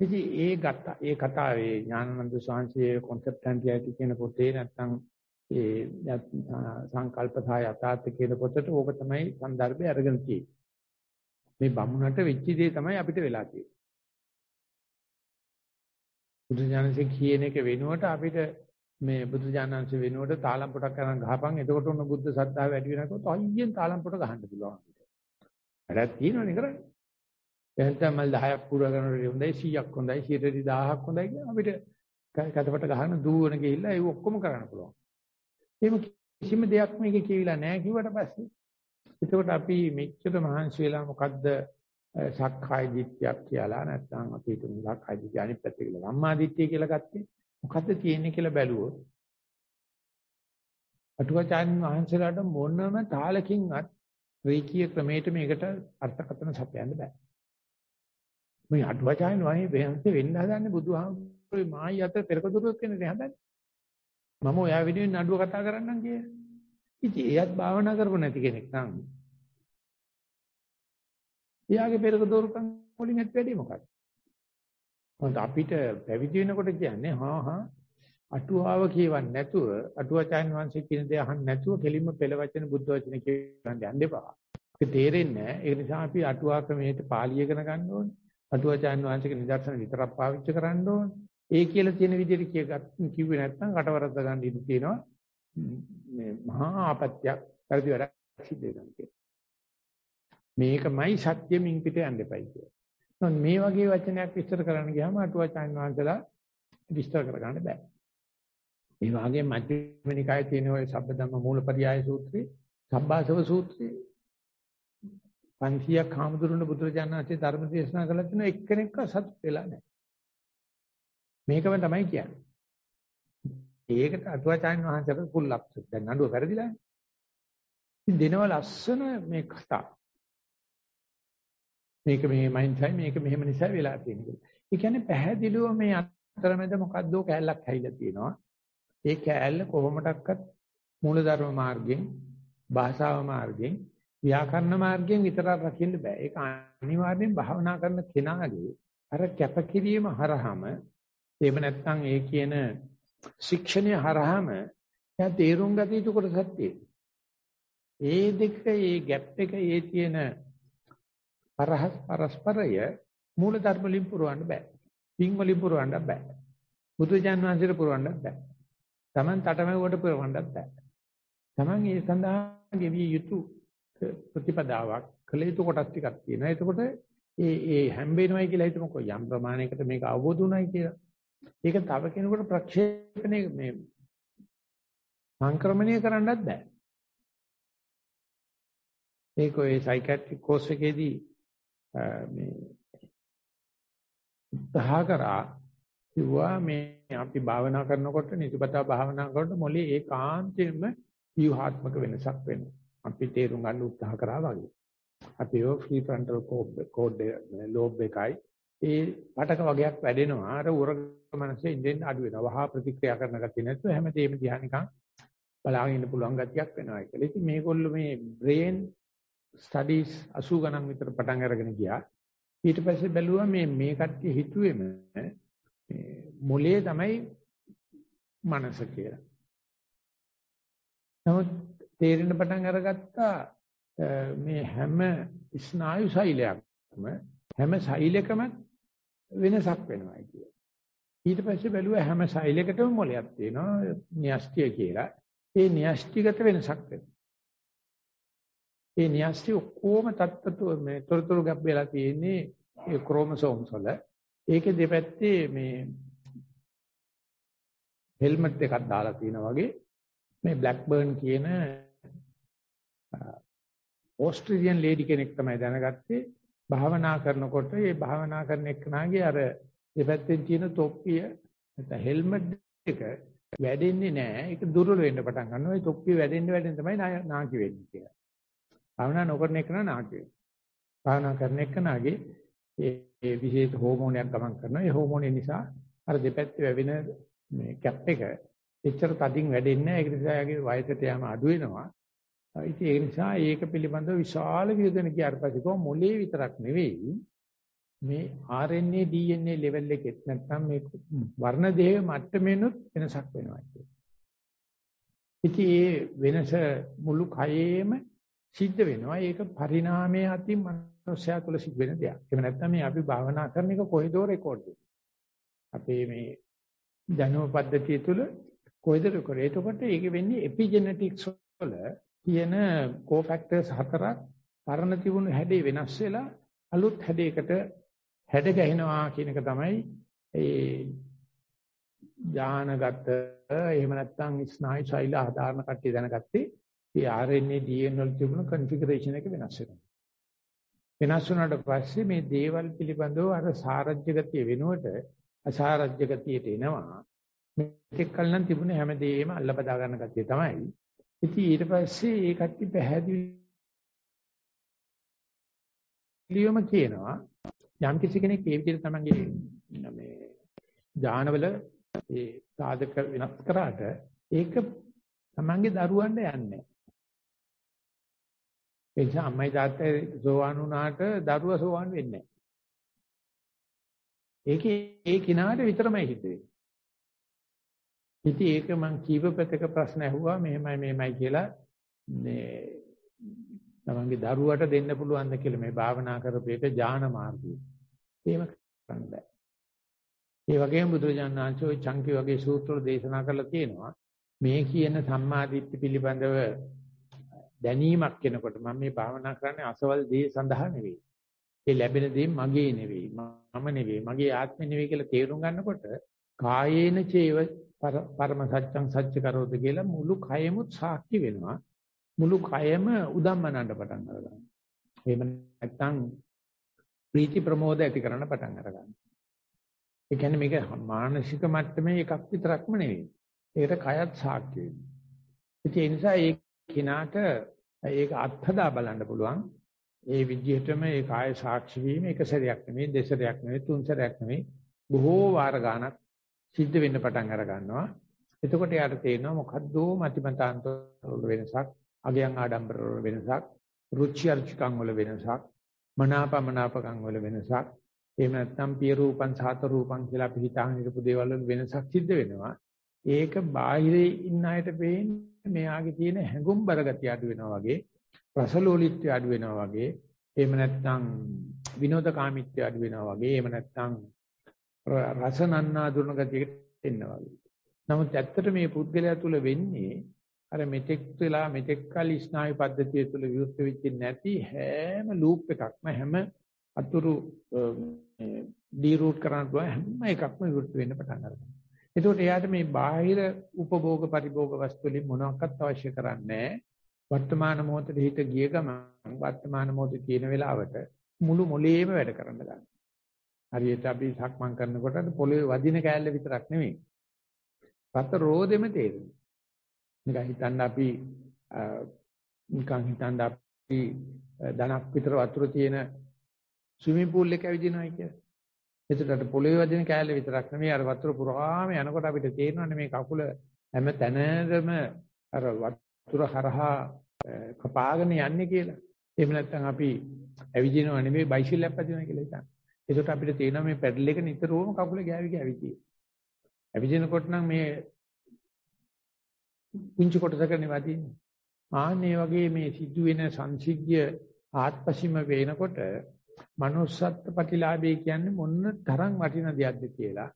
ඉතින් ඒ ගත්ත ඒ කතාවේ ඥානানন্দ සාංශයේ concept and reality කියන පොතේ නැත්නම් ඒ සංකල්ප සහ යථාර්ථ කියන පොතට ඕක තමයි સંદર્ભය අරගෙන තියෙන්නේ. මේ බමුණට වෙච්ච දේ තමයි අපිට වෙලා තියෙන්නේ. බුදු ඥානසේ කියන එක වෙනුවට අපිට මේ බුදු ඥානංශ වෙනුවට තාලම් පොටක් කරන් ගහපන් එතකොට උන බුද්ධ සද්ධාව වැඩි වෙනකොට අයියෙන් තාලම් පොට ගහන්න පුළුවන්. වැඩක් තියෙනවනේ කරන්නේ. දැන් තමයි 10ක් පුරා ගන්නකොට හොඳයි 100ක් හොඳයි 1000ක් හොඳයි කියලා අපිට කතපට ගහන දුවන ගිහිල්ලා ඒක ඔක්කොම කරන්න පුළුවන්. එහෙම කිසිම දෙයක් මේකේ කියවිලා නැහැ කිව්වට පස්සේ එතකොට අපි මෙච්චර මහන්සි වෙලා මොකද්ද සක්කාය දිට්ඨියක් කියලා නැත්නම් අපි හිතමු සක්කාය දිට්ඨිය අනිත් පැත්තේ කියලා සම්මා දිට්ඨිය කියලා ගත්තේ මොකද්ද තියෙන්නේ කියලා බැලුවොත් අටුවාචාන් වහන්සේලාට මොනම තාලකින්වත් රේකී ක්‍රමයට මේකට අර්ථකථන සපයන්න බෑ. මේ අටුවාචාන් වහන්සේ වෙන්න හදන්නේ බුදුහාමුදුරුවෝ මායි අතර පෙරකදුරුවක් කියන දේ හදන්නේ. මම ඔයා වෙනුවෙන් නඩුව කතා කරන්නම් කියලා. ඉතින් එයත් භාවනා කරපො නැති කෙනෙක් නම් එයාගේ පෙරක දෝරුකම් වලින් ඇත් වැඩි මොකක්ද? මොකද අපිට පැවිදි වෙනකොට කියන්නේ හා හා අටුවාව කියවන්නේ නැතුව අටුවාචාන් වංශේ කියන දේ අහන්න නැතුව කෙලින්ම පෙළ වචන බුද්ධ වචන කියන්න යන්න එපා. ඒක තේරෙන්නේ නැහැ. ඒ නිසා අපි අටුවා ක්‍රමයට පාලිය ඉගෙන ගන්න ඕනේ. අටුවාචාන් වංශික නිදර්ශන විතරක් පාවිච්චි කරන්න ඕනේ. ඒ කියලා තියෙන විදිහට කිව්වේ නැත්නම් කටවරද්ද ගන්න ඉඩ තියෙනවා. මේ මහා ආපත්‍යක් පරිදි වැඩක් සිද්ධ වෙනවා කියන්නේ. මේකමයි සත්‍යමින් පිට යන්න එපයි කියන්නේ. මේ වගේ වචනයක් විස්තර කරන්න ගියාම අටුවාචාන් වහන්සලා විස්තර කරගන්න බෑ. මේ වාගේ මධ්‍යම නිකායේ තියෙන ওই සබ්බධම්ම මූලපරියාය සූත්‍රේ, සබ්බාසව සූත්‍රේ 500ක් හාමුදුරන බුදුරජාණන් වහන්සේ ධර්ම දේශනා කළා තියෙන එක්කෙනෙක්ව සතුට වෙලා නැහැ. මේකම තමයි කියන්නේ. ඒකට අටුවාචාන් වහන්සේට ෆුල් අප්සෙට්. දැන් නඩුව පෙරදිලානේ. ඉතින් දෙනව ලස්සන මේ කතා. මේක මෙහෙමයි නිසායි මේක මෙහෙම නිසායි වෙලා තියෙන්නේ. ඒ කියන්නේ පැහැදිලිව මේ අතරමැද මොකද්ද කෑල්ලක් හැයිලා තියෙනවා. ඒ කෑල්ල කොහොමඩක්වත් මූලධර්ම මාර්ගයෙන් භාෂාව මාර්ගයෙන් ව්‍යාකරණ මාර්ගයෙන් විතරක් රකින්න බෑ. ඒක අනිවාර්යෙන් භාවනා කරන කෙනාගේ අර කැපකිරීම හරහම එහෙම නැත්නම් ඒ කියන ශික්ෂණය හරහාම එයා තේරුම් ගත යුතු කොටසක් තියෙනවා. ඒ දෙක ඒ ગેප් එක ඒ තියෙන පරහස් පරස්පරය මූල ධර්ම වලින් පුරවන්න බෑ. පින් වලින් පුරවන්න බෑ. බුදුජාන් වහන්සේට පුරවන්න බෑ. Taman තටමැව්වට පුරවන්නත් බෑ. Taman ඒ සඳහා ගෙවිය යුතු ප්‍රතිපදාවක් කළ යුතු කොටස් ටිකක් තියෙනවා. එතකොට ඒ ඒ හැම් වෙනවයි කියලා හිතමුකෝ යම් ප්‍රමාණයකට මේක අවබෝධ වුණයි කියලා. ඒක තව කෙනෙකුට ප්‍රක්ෂේපණය මේ සංක්‍රමණය කරන්නත් බෑ. ඒක ඔය සයිකියාට්‍රික් කෝස් එකේදී මේ උත්සාහ කරා කිව්වා මේ අපි භාවනා කරනකොට නිතිපතා භාවනා කරනකොට මොලේ ඒකාන්තයෙන්ම ව්‍යුහාත්මක වෙනසක් වෙනවා. අපි තේරුම් ගන්න උත්සාහ කරා වගේ. අපි ඔය ෆ්‍රී ෆ්‍රන්ටල් කෝඩ් ලෝබ් එකයි ඒ පටක වගේක් වැඩෙනවා. අර උරග මනසේ ඉඳන් අඩු වෙනවා. වහා ප්‍රතික්‍රියා කරන ගැතිය නැතුව හැමදේම දිහා නිකන් බලාගෙන ඉන්න පුළුවන් ගතියක් වෙනවා කියලා. ඉතින් මේගොල්ලෝ මේ බ්‍රේන් ස්ටඩීස් 80 ගණන් විතර පටන් අරගෙන ගියා. ඊට පස්සේ බැලුවා මේ මේ කට්ටිය හිතුවේම මේ මොලේ තමයි මනස කියලා. නමුත් තේරෙන්න පටන් අරගත්තා මේ හැම ස්නායු ශෛලයක්ම හැම ශෛලයකම වෙනසක් වෙනවා කියලා. ඊට පස්සේ බැලුවා හැම ශෛලයකටම මොලයක් තියෙනවා න්‍යෂ්ටිය කියලා. ඒ න්‍යෂ්ටිගත වෙනසක් වෙනවා. ඒ න්‍යෂ්ටි ඔක්කොම තත්ත්ව මේ තොරතුරු ගැප් වෙලා තියෙන්නේ ඒ ක්‍රෝමසෝම්ස් වල. ඒකේ දෙපැත්තේ මේ හෙල්මට් දෙකක් දාලා තියෙනවා වගේ මේ බ්ලැක්බර්න් කියන ඕස්ට්‍රේලියන් ලේඩි කෙනෙක් තමයි දැනගත්තේ භාවනා කරනකොට ඒ භාවනා කරන එක්කනාගේ අර දෙපැත්තෙන් තියෙන තොප්පිය නැත්නම් හෙල්මට් එක වැඩෙන්නේ නැහැ. ඒක දුර්වල වෙන්න පටන් ගන්නවා. ඒ තොප්පිය වැඩෙන්න වැඩෙන්න තමයි නාකි වෙන්නේ කියලා. භාවනා නොකරන එක නාකි වෙනවා. භාවනා කරන එක්කනාගේ ඒ විශේෂ හෝමෝනයක් ගමන් කරනවා. ඒ හෝමෝනේ නිසා අර දෙපැත්තේ වැවෙන මේ කැප් එක එච්චර තදින් වැඩෙන්නේ නැහැ. ඒක නිසා යාගේ වයසට යෑම අඩු වෙනවා. ඉතින් ඒ නිසා ඒක පිළිබඳව විශාල වියදන කියාට පස්සේ කොහොම මොලේ විතරක් නෙවෙයි මේ RNA DNA level එකෙත් නැත්නම් මේ වර්ණ දේහ මට්ටමෙනුත් වෙනසක් වෙනවා කියන්නේ. ඉතින් ඒ වෙනස මුළු කයේම සිද්ධ වෙනවා. ඒක පරිණාමයේ අතින් මනුෂ්‍යයා තුළ සිද්ධ වෙන දෙයක්. එහෙම නැත්නම් මේ අපි භාවනා කරන එක කොහෙදෝ රෙකෝඩ් වෙනවා. අපේ මේ දැනුම පද්ධතිය තුළ කොහෙද රෙකෝඩ්. එතකොට ඒක වෙන්නේ එපිජෙනටික්ස් වල තියෙන කෝෆැක්ටර්ස් හතරක් පරණ තිබුණු හැඩේ වෙනස් වෙලා අලුත් හැඩයකට හැඩ ගැහෙනවා කියන එක තමයි ඒ ඥානගත එහෙම නැත්නම් ස්නායු ශෛල ආධාරණ කට්ටිය දැනගත්තේ ඒ RNA DNA වල තිබුණු කන්ෆිගරේෂන් එක වෙනස් වෙනවා. වෙනස් වුණාට පස්සේ මේ දේවල් පිළිබඳව අර සාරජ්‍ය ගතිය වෙනුවට අසාරජ්‍ය ගතියට එනවා. මේක කල නම් තිබුණේ හැමදේම අල්ලපදා ගන්න ගතිය තමයි. ඉතින් ඊට පස්සේ ඒ කට්ටිය පැහැදිලිවම කියනවා යම් කිසි කෙනෙක් ඒ විදිහට තමන්ගේ මේ ඥානවල ඒ සාධක වෙනස් කරාට ඒක තමන්ගේ දරුවන්ට යන්නේ ඒ නිසා අම්මයි තාත්තයි සෝවාන් වුණාට දරුවා සෝවාන් වෙන්නේ නැහැ. ඒකේ ඒ කිනාට විතරමයි හිතෙන්නේ. ඉතින් ඒක මං කීප පැතක ප්‍රශ්න ඇහුවා මෙහෙමයි මෙහෙමයි කියලා මේ තමන්ගේ දරුවට දෙන්න පුළුවන්ද කියලා මේ භාවනා කරපේක ඥාන මාර්ගය. එහෙම කරන්න බෑ. ඒ වගේම බුදුරජාණන් වහන්සේ ওই චංකි වගේ සූත්‍රවල දේශනා කරලා තියෙනවා මේ කියන සම්මාදිට්ඨි පිළිබඳව දැනීමක් කෙනකොට මම මේ භාවනා කරන්නේ අසවල් දේ සඳහා නෙවෙයි. ඒ ලැබෙන දේ මගේ නෙවෙයි, මම නෙවෙයි, මගේ ආත්මෙ නෙවෙයි කියලා තේරුම් ගන්නකොට කායේන චේව පරම සත්‍යං සත්‍ය කරෝද කියලා මුළු කයෙමුත් සාක්ෂි වෙනවා. මුළු කයම උදම්මනන්න පටන් ගන්නවා. එහෙම නැත්නම් ප්‍රීති ප්‍රමෝද ඇති කරන්න පටන් අරගන්නවා. ඒ කියන්නේ මේක මානසික මට්ටමේ එකක් විතරක්ම නෙවෙයි. ඒකට කයත් සාක්ෂි වෙනවා. ඒ නිසා ඒ කිනාට ඒක අත්හදා බලන්න පුළුවන්. ඒ විදිහටම ඒ කාය සාක්ෂි වීම එක සැරයක් නෙවෙයි, දෙසරයක් නෙවෙයි, තුන් සැරයක් නෙවෙයි, බොහෝ වාර ගාණක් සිද්ධ වෙන්න පටන් අර ගන්නවා. එතකොට යාට තේරෙනවා මොකද්ද මතිමතාන්ත වල වෙනසක්, අගයන් ආඩම්බර වල වෙනසක්, රුචි අරුචිකම් වල වෙනසක්, මනාපමනාපකම් වල වෙනසක්, එහෙම නැත්නම් පිය රූපං සාත රූපං කියලා අපි හිතාගෙන ඉරපු දේවල් වල වෙනසක් සිද්ධ වෙනවා. ඒක බාහිරේ ඉන්න අයට පේන්නේ මෙයාගේ තියෙන හැඟුම් බර ගතිය අඩු වෙනවා වගේ, රසලෝලීත්වය අඩු වෙනවා වගේ, එහෙම නැත්නම් විනෝදකාමීත්වය අඩු වෙනවා වගේ, එහෙම නැත්නම් රස නන්නා දුර්ණ ගතියකට එනවා වගේ. නමුත් ඇත්තට මේ පුද්ගලයා තුල වෙන්නේ අර මෙතෙක් වෙලා මෙතෙක් කල ස්නායු පද්ධතිය තුල විවෘත වෙච්ච නැති හැම ලූප් එකක්ම හැම අතුරු ඩී රූට් කරන්න පුළුවන් හැම එකක්ම විවෘත වෙන්න පටන් ගන්නවා. එතකොට එයාට මේ බාහිර උපභෝග පරිභෝග වස්තු වලින් මොනවාක්වත් අවශ්‍ය කරන්නේ වර්තමාන මොහොතේ හිත ගිය ගමන් වර්තමාන මොහොතේ තියෙන වෙලාවට මුළු මොලේම වැඩ කරන්න ගන්නවා. හරියට අපි සක්මන් කරනකොට පොළවේ වදින කෑල්ල විතරක් නෙමෙයි. රත රෝදෙම තේරෙනවා. නිකන් හිතන්න අපි නිකන් හිතන්න අපි ධනක් විතර වතුර තියෙන ස්විමින් pool එක ඇවිදිනවා කියලා. එතකොට පොළවේ වදින කෑල්ල විතරක් නෙමෙයි අර වතුර පුරාම යනකොට අපිට තේරෙනවානේ මේ කකුල හැම තැනදම අර වතුර හරහා කපාගෙන යන්නේ කියලා. එහෙම නැත්නම් අපි ඇවිදිනවා නෙමෙයි බයිසිකල් අපදිනවා කියලා හිතන්න. ඒකට අපිට තේරෙනවා මේ පැඩල් එක නිතරම කකුල ගෑවි ගෑවි තියෙන්නේ. ඇවිදිනකොට නම් මේ පුංචි කොටසක නෙවදින්නේ. ආන්නේ වගේ මේ සිදුවෙන සංසිද්ධිය ආත්පසීම වේනකොට manussත් ප්‍රතිලාභය කියන්නේ මොන තරම් වටින දෙයක්ද කියලා.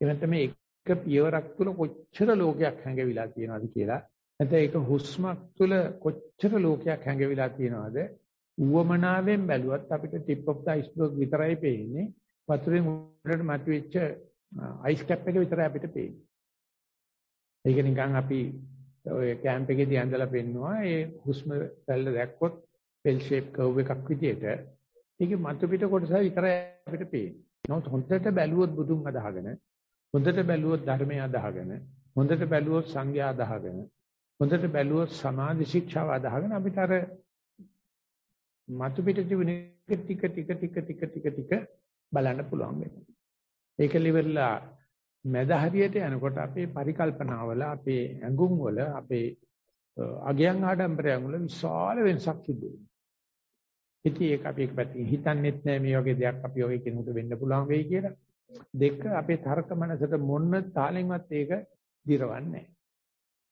එවනත මේ එක පියවරක් තුල කොච්චර ලෝකයක් හැඟවිලා තියෙනවද කියලා. නැත්නම් ඒක හුස්මක් තුල කොච්චර ලෝකයක් හැඟවිලා තියෙනවද? ඌවමනාවෙන් බැලුවත් අපිට tip of the iceberg විතරයි පේන්නේ. වතුරේ මුලට මතුවෙච්ච අයිස් කැප් එක විතරයි අපිට පේන්නේ. ඒක නිකන් අපි ඔය කැම්ප් එකේදී ඇඳලා පෙන්නවා ඒ හුස්ම රැල්ල දැක්කොත් බෙල් ෂේප් කර්ව් එකක් විදියට ඒකේ මතු පිට කොටස විතරයි අපිට පේන්නේ. නමුත් හොඳට බැලුවොත් බුදුන් අදහගෙන හොඳට බැලුවොත් ධර්මය අදහගෙන හොඳට බැලුවොත් සංඝයා අදහගෙන හොඳට බැලුවොත් සමාධි ශික්ෂාව අදහගෙන අපිට අර මතු පිට තිබුණ ටික ටික ටික ටික ටික ටික බලන්න පුළුවන් වෙනවා. ඒක liverලා මැද හරියට යනකොට අපේ පරිකල්පනාවල අපේ ඇඟුම් වල අපේ අගයන් ආඩම්බරයන් වල විශාල වෙනසක් සිදු වෙනවා. ඉතින් ඒක අපි එක පැත්තකින් හිතන්නේත් නෑ මේ වගේ දෙයක් අපි ඔය කෙනෙකුට වෙන්න පුළුවන් වෙයි කියලා. දෙක අපේ තර්ක මනසට මොන තාලෙන්වත් ඒක දිරවන්නේ නෑ.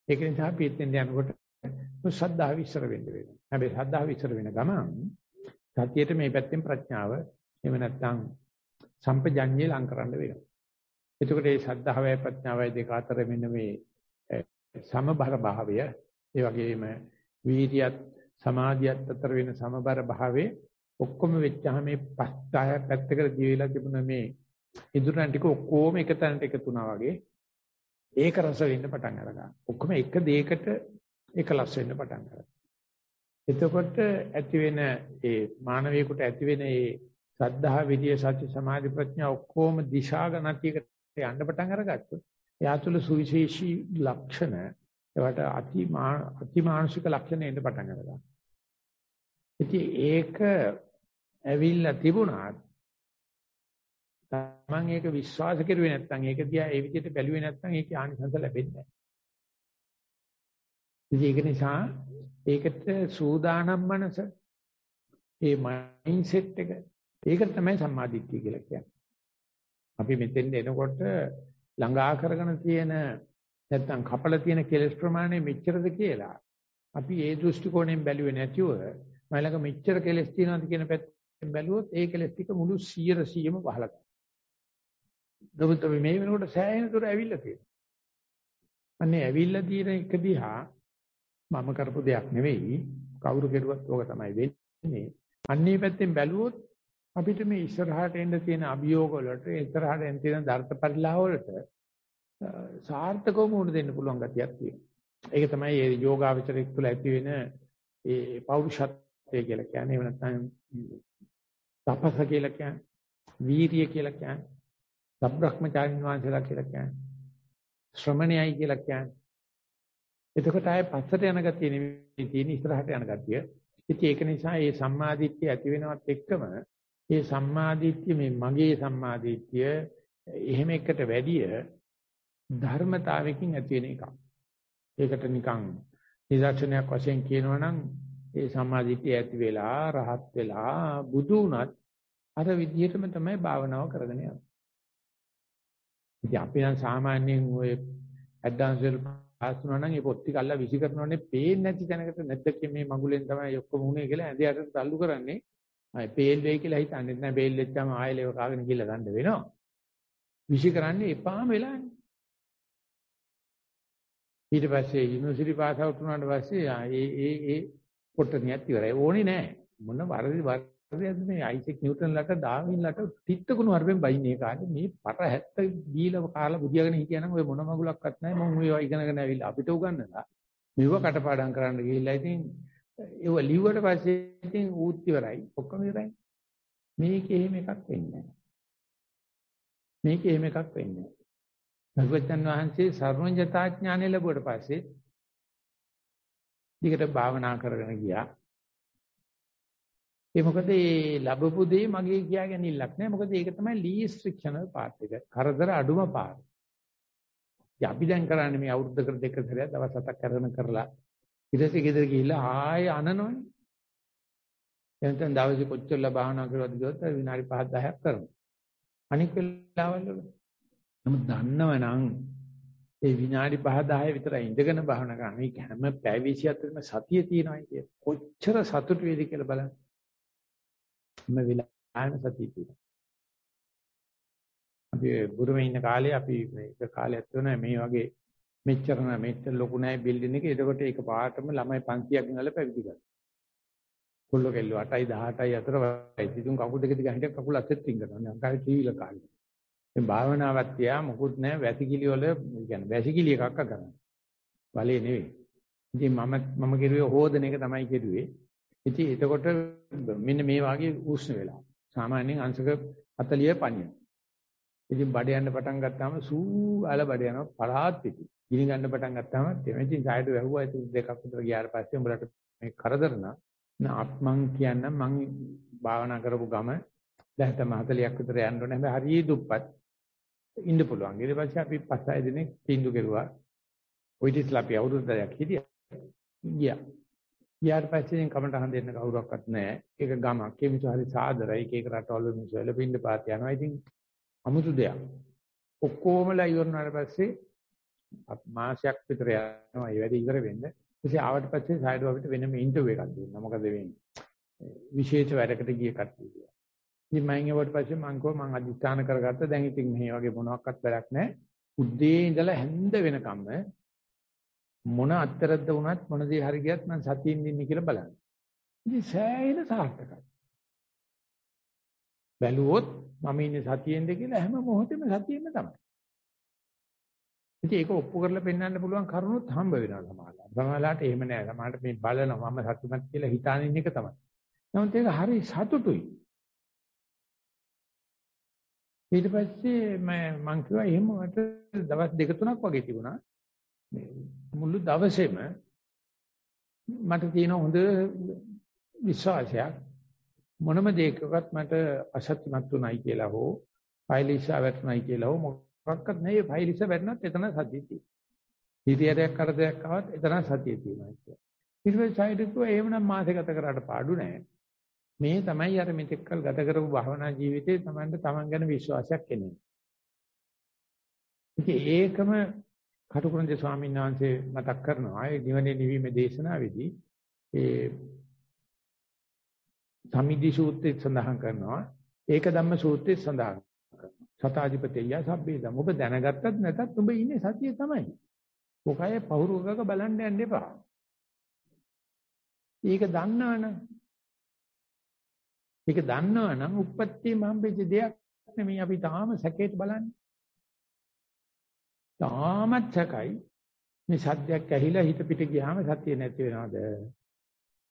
ඒක නිසා අපි එතෙන් යනකොට ශ්‍රද්ධාව විශ්සර වෙන්න වෙනවා. හැබැයි ශ්‍රද්ධාව විශ්සර වෙන ගමන් සතියේට මේ පැත්තෙන් ප්‍රඥාව එහෙම නැත්නම් සම්පජඤ්ඤේ ලං කරන්න වෙනවා. එතකොට මේ ශ්‍රද්ධාවයි ප්‍රඥාවයි දෙක අතර මෙන්න මේ සමබර භාවය ඒ වගේම වීර්යයත් සමාධියත් අතර වෙන සමබර භාවයේ ඔක්කොම වෙච්චාම මේ පස්තාය පැත්තකට දීලා තිබුණ මේ ඉදුරන් ටික ඔක්කොම එක තැනට එකතු වුණා වගේ ඒක රස වෙන්න පටන් අරගන්නවා. ඔක්කොම එක දෙයකට එකලස් වෙන්න පටන් ගන්නවා. එතකොට ඇති වෙන ඒ මානවයෙකුට ඇති වෙන ඒ සද්ධා විදිය සති සමාධි ප්‍රඥා ඔක්කොම දිශා ගණතියකට යන්න පටන් අරගත්තොත් එයා තුළ සුවිශේෂී ලක්ෂණ ඒවට අති අතිමානුෂික ලක්ෂණ එන්න පටන් ගන්නවා. ඉතින් ඒක ඇවිල්ලා තිබුණාත් Taman ඒක විශ්වාස කරුවේ නැත්නම් ඒක දිහා ඒ විදිහට බැලුවේ නැත්නම් ඒක ආනිසංස ලැබෙන්නේ නැහැ. ඒක නිසා ඒකට සූදානම් මනස ඒ මයින්ඩ්සෙට් එක ඒක තමයි සම්මාදිට්ඨිය කියලා කියන්නේ. අපි මෙතෙන් එනකොට ළඟා කරගෙන තියෙන නැත්තම් කපල තියෙන කෙලස් ප්‍රමාණය මෙච්චරද කියලා අපි ඒ දෘෂ්ටි කෝණයෙන් බැලුවේ නැතිව මයිලක මෙච්චර කෙලස් තියෙනවද කියන පැත්තෙන් බැලුවොත් ඒ කෙලස් ටික මුළු 100 100ම පහල කරනවා. නමුත් අපි මේ වෙනකොට සෑහෙන දුර ඇවිල්ලා තියෙනවා. අනේ ඇවිල්ලා තියෙන එක දිහා මම කරපු දෙයක් නෙවෙයි කවුරු කෙරුවත් ඕක තමයි වෙන්නේ. අන්නේ පැත්තෙන් බැලුවොත් අපිට මේ ඉස්සරහට එන්න තියෙන අභියෝග වලට ඉස්සරහට එන්න තියෙන දර්ථ පරිලාහ වලට සාර්ථකව මුහුණ දෙන්න පුළුවන් ගතියක් තියෙනවා. ඒක තමයි මේ යෝගාවචරයක් තුළ ඇති වෙන ඒ පෞරුෂත්ව ශ්‍රේෂ්ඨත්වය කියලා කියන්නේ එහෙම නැත්නම් තපස කියලා කියන්නේ වීරිය කියලා කියන්නේ සබ්‍රහ්මචාරින් වහන්සේලා කියලා කියන්නේ ශ්‍රමණයයි කියලා කියන්නේ එතකොට ආයේ පස්සට යන ගතිය නෙවෙයි තියෙන ඉස්සරහට යන ගතිය ඉතින් ඒක නිසා මේ සම්මාදිට්ඨිය ඇති වෙනවත් එක්කම මේ සම්මාදිට්ඨිය මේ මගේ සම්මාදිට්ඨිය එහෙම එකට වැඩිය ධර්මතාවයකින් ඇති වෙන එකක්. ඒකට නිකන් නිදර්ශනයක් වශයෙන් කියනවා නම් ඒ සම්මාදිට්ඨිය ඇති වෙලා රහත් වෙලා බුදු වුණත් අර විදිහටම තමයි භාවනාව කරගෙන යන්නේ. ඉතින් අපි නම් සාමාන්‍යයෙන් ඔය ඇඩ්වාන්ස් වල පාස් වුණා නම් ඒ පොත් ටික අල්ලලා විසි කරනවනේ පේන්නේ නැති තැනකට නැද්ද මේ මගුලෙන් තමයි ඔක්කොම උනේ කියලා ඇඳ යටට තල්ලු කරන්නේ. අය පේල් වෙයි කියලා හිතන්නේ නැහැ. පේල් වෙච්චාම ආයෙලේව කාගෙන ගිහලා ගන්න වෙනවා. විසි කරන්නේ එපාම වෙලානේ. ඊට පස්සේ යුනිවර්සිටි පාස් අවුට් වුණාට පස්සේ ඒ ඒ ඒ පොට්ටනියක් ඉවරයි. ඕනේ නැහැ. මොන වරදි වරදද මේ අයිසෙක් නිව්ටන්ලට ඩාවින්ලට තිත්තකුණු වරෙන් බයින්නේ කාලේ මේ පර 70 දීලා කාලා බුදියාගෙන හිටියනම් ඔය මොන මගුලක්වත් නැහැ. මම මේවා ඉගෙනගෙන ඇවිල්ලා අපිට උගන්වලා මෙව කටපාඩම් කරන්න ගිහිල්ලා ඉතින් ඒව ලිව්වට පස්සේ ඉතින් ඌත් ඉවරයි. ඔක්කොම ඉවරයි. මේකේ එහෙම එකක් වෙන්නේ නැහැ. මේකේ එහෙම එකක් වෙන්නේ නැහැ. භගවත්යන් වහන්සේ සර්වඥතා ඥානෙ ලැබුවට පස්සේ ඊකට භාවනා කරගෙන ගියා. ඒ මොකද මේ ලැබපු දේ මගේ කියා ගැනීමක් නෑ. මොකද ඒක තමයි ලීස්ට් ෆ්‍රික්ෂනල් පාර්ට් එක. කරදර අඩුම පාර්ට්. අපි දැන් කරන්නේ මේ අවුරුද්දකට දෙක සැරයක් දවස් හතක් කරන කරලා ඊටසේ ගෙදර ගිහිල්ලා ආයෙ අනනවනේ. එතෙන් දවසේ කොච්චරලා භාවනා කරුවද කිව්වොත් විනාඩි 5 10ක් කරනවා. අනික් වෙලාවල් වල නමුත් දන්නවනම් ඒ විනාඩි 5 10 විතර ඉඳගෙන භාවනා කරන මේ හැම පැය 24ම සතිය තියෙනවා කිය. කොච්චර සතුට වේද කියලා බලන්න. හැම වෙලාවෙම සතිය තියෙනවා. අපි බුරුමේ ඉන්න කාලේ අපි මේක කාලයක් තුන මේ වගේ මෙච්චර නෑ මෙච්චර ලොකු නෑ බිල්ඩින් එක. එතකොට ඒක පාටම ළමයි 500ක් ගනලා පැවිදි කරා. කොල්ල කෙල්ල 8යි 18යි අතර වයස. ඉතින් කකුල් දෙක දිග හිටිය කකුල් අස්සෙත් තින් කරනවා. ලංකාවේ ටීවීල කාලේ. මේ භාවනාවක් තියා මොකුත් නෑ වැසිකිලි වල කියන්නේ වැසිකිලි එකක් කරන්නේ. බලේ නෙවෙයි. ඉතින් මම මම කිරුවේ හොදන එක තමයි කිරුවේ. ඉතින් එතකොට මෙන්න මේ වාගේ උෂ්ණ වෙලා. සාමාන්‍යයෙන් අංශක 40 පණිය. ඉතින් බඩ යන්න පටන් ගත්තාම සූ අල බඩ යනවා පරාත් පිටි. ගිනි ගන්න පටන් ගත්තාම එමෙචින් සායද වැහුවා ඒක දෙකක් විතර ගියාට පස්සේ උඹලට මේ කරදර නා මං කියන්නම් මං භාවනා කරපු ගම දැන් තම 40ක් විතර යන්න ඕනේ හැබැයි හරිය දුප්පත් ඉන්න පුළුවන් ඊට පස්සේ අපි පස් හය දිනක් තීන්දුව කෙරුවා ඔය ඉතිස්ලා අපි අවුරුද්දක් හිටියා ගියා ගියාට පස්සේ දැන් කමට හඳෙන්න කවුරක්වත් නැහැ ඒක ගමක් ඒ මිනිස්සු හරි සාදරයි එක එක රටවල මිනිස්සු එළපින්න පාත් යනවා ඉතින් අමුතු දෙයක් ඔක්කොමලා ඉවරනාට පස්සේ මාසයක් විතර යනවා ඒ වැඩේ ඉවර වෙන්න. ඊටසේ ආවට පස්සේ සායඩෝ අපිට වෙනම ඉන්ටර්විව් එකක් දුන්නා. මොකද වෙන්නේ? විශේෂ වැඩකට ගිය කට්ටිය කියලා. ඉතින් මම ඒවට පස්සේ මම කිව්වා මම අදිස්ථාන කරගත්ත දැන් ඉතින් මේ වගේ මොනවත් වැඩක් නැහැ. උදේ ඉඳලා හැන්ද වෙනකම්ම මොන අත්තරද්ද වුණත් මොන දේ හරි ගියත් මම සතියින් ඉන්නේ කියලා බලන්න. ඉතින් සෑහෙන සාර්ථකයි. බැලුවොත් මම ඉන්නේ සතියෙන්ද කියලා හැම මොහොතෙම සතියෙම තමයි. ඉතින් ඒක ඔප්පු කරලා පෙන්වන්න පුළුවන් කරුණුත් හම්බ වෙනවා සමහරවිට. සමහරවිට එහෙම නෑ. සමහරවිට මේ බලනවා මම සතුටුමත් කියලා හිතානින් එක තමයි. නමුත් ඒක හරි සතුටුයි. ඊට පස්සේ මම මං කිව්වා එහෙම මට දවස් දෙක තුනක් වගේ තිබුණා. මේ මුළු දවසේම මට තියෙන හොඳ විශ්වාසයක් මොනම දෙයකවත් මට අසත්‍යමත් උනායි කියලා හෝ පයිලිසා වැටුනායි කියලා හෝ මොකක්වත් නෙවෙයි ෆයිල් එක වැටුණත් එතන සතිය තියෙනවා. හිතියරයක් කරදයක් ආවත් එතන සතිය තියෙනවා කියන්නේ. ඊට පස්සේ සයිඩ් එක එහෙමනම් මාසෙ ගත කරාට පාඩු නෑ. මේ තමයි අර මෙතෙක්කල් ගත කරපු භවනා ජීවිතේ Tamanට Taman ගැන විශ්වාසයක් එන්නේ. ඉතින් ඒකම කටුකුරුන්ද ස්වාමීන් වහන්සේ මතක් කරනවා ඒ නිවනේ නිවීමේ දේශනාවේදී ඒ සමිදි සූත්‍රයේ සඳහන් කරනවා ඒක ධම්ම සූත්‍රයේ සඳහන් සතාධිපතිය සබ්බේ දම ඔබ දැනගත්තත් නැතත් ඔබ ඉන්නේ සතියේ තමයි. ඔකය පහුරුවක බලන්න යන්න එපා. ඒක දන්නවනම් ඒක දන්නවනම් උප්පත්තියම හම්බෙච්ච දෙයක් නෙමෙයි අපි තාම සැකේට බලන්නේ. තාමත් සැකයි මේ සද්දයක් ඇහිලා හිත පිට ගියාම සතිය නැති වෙනවද?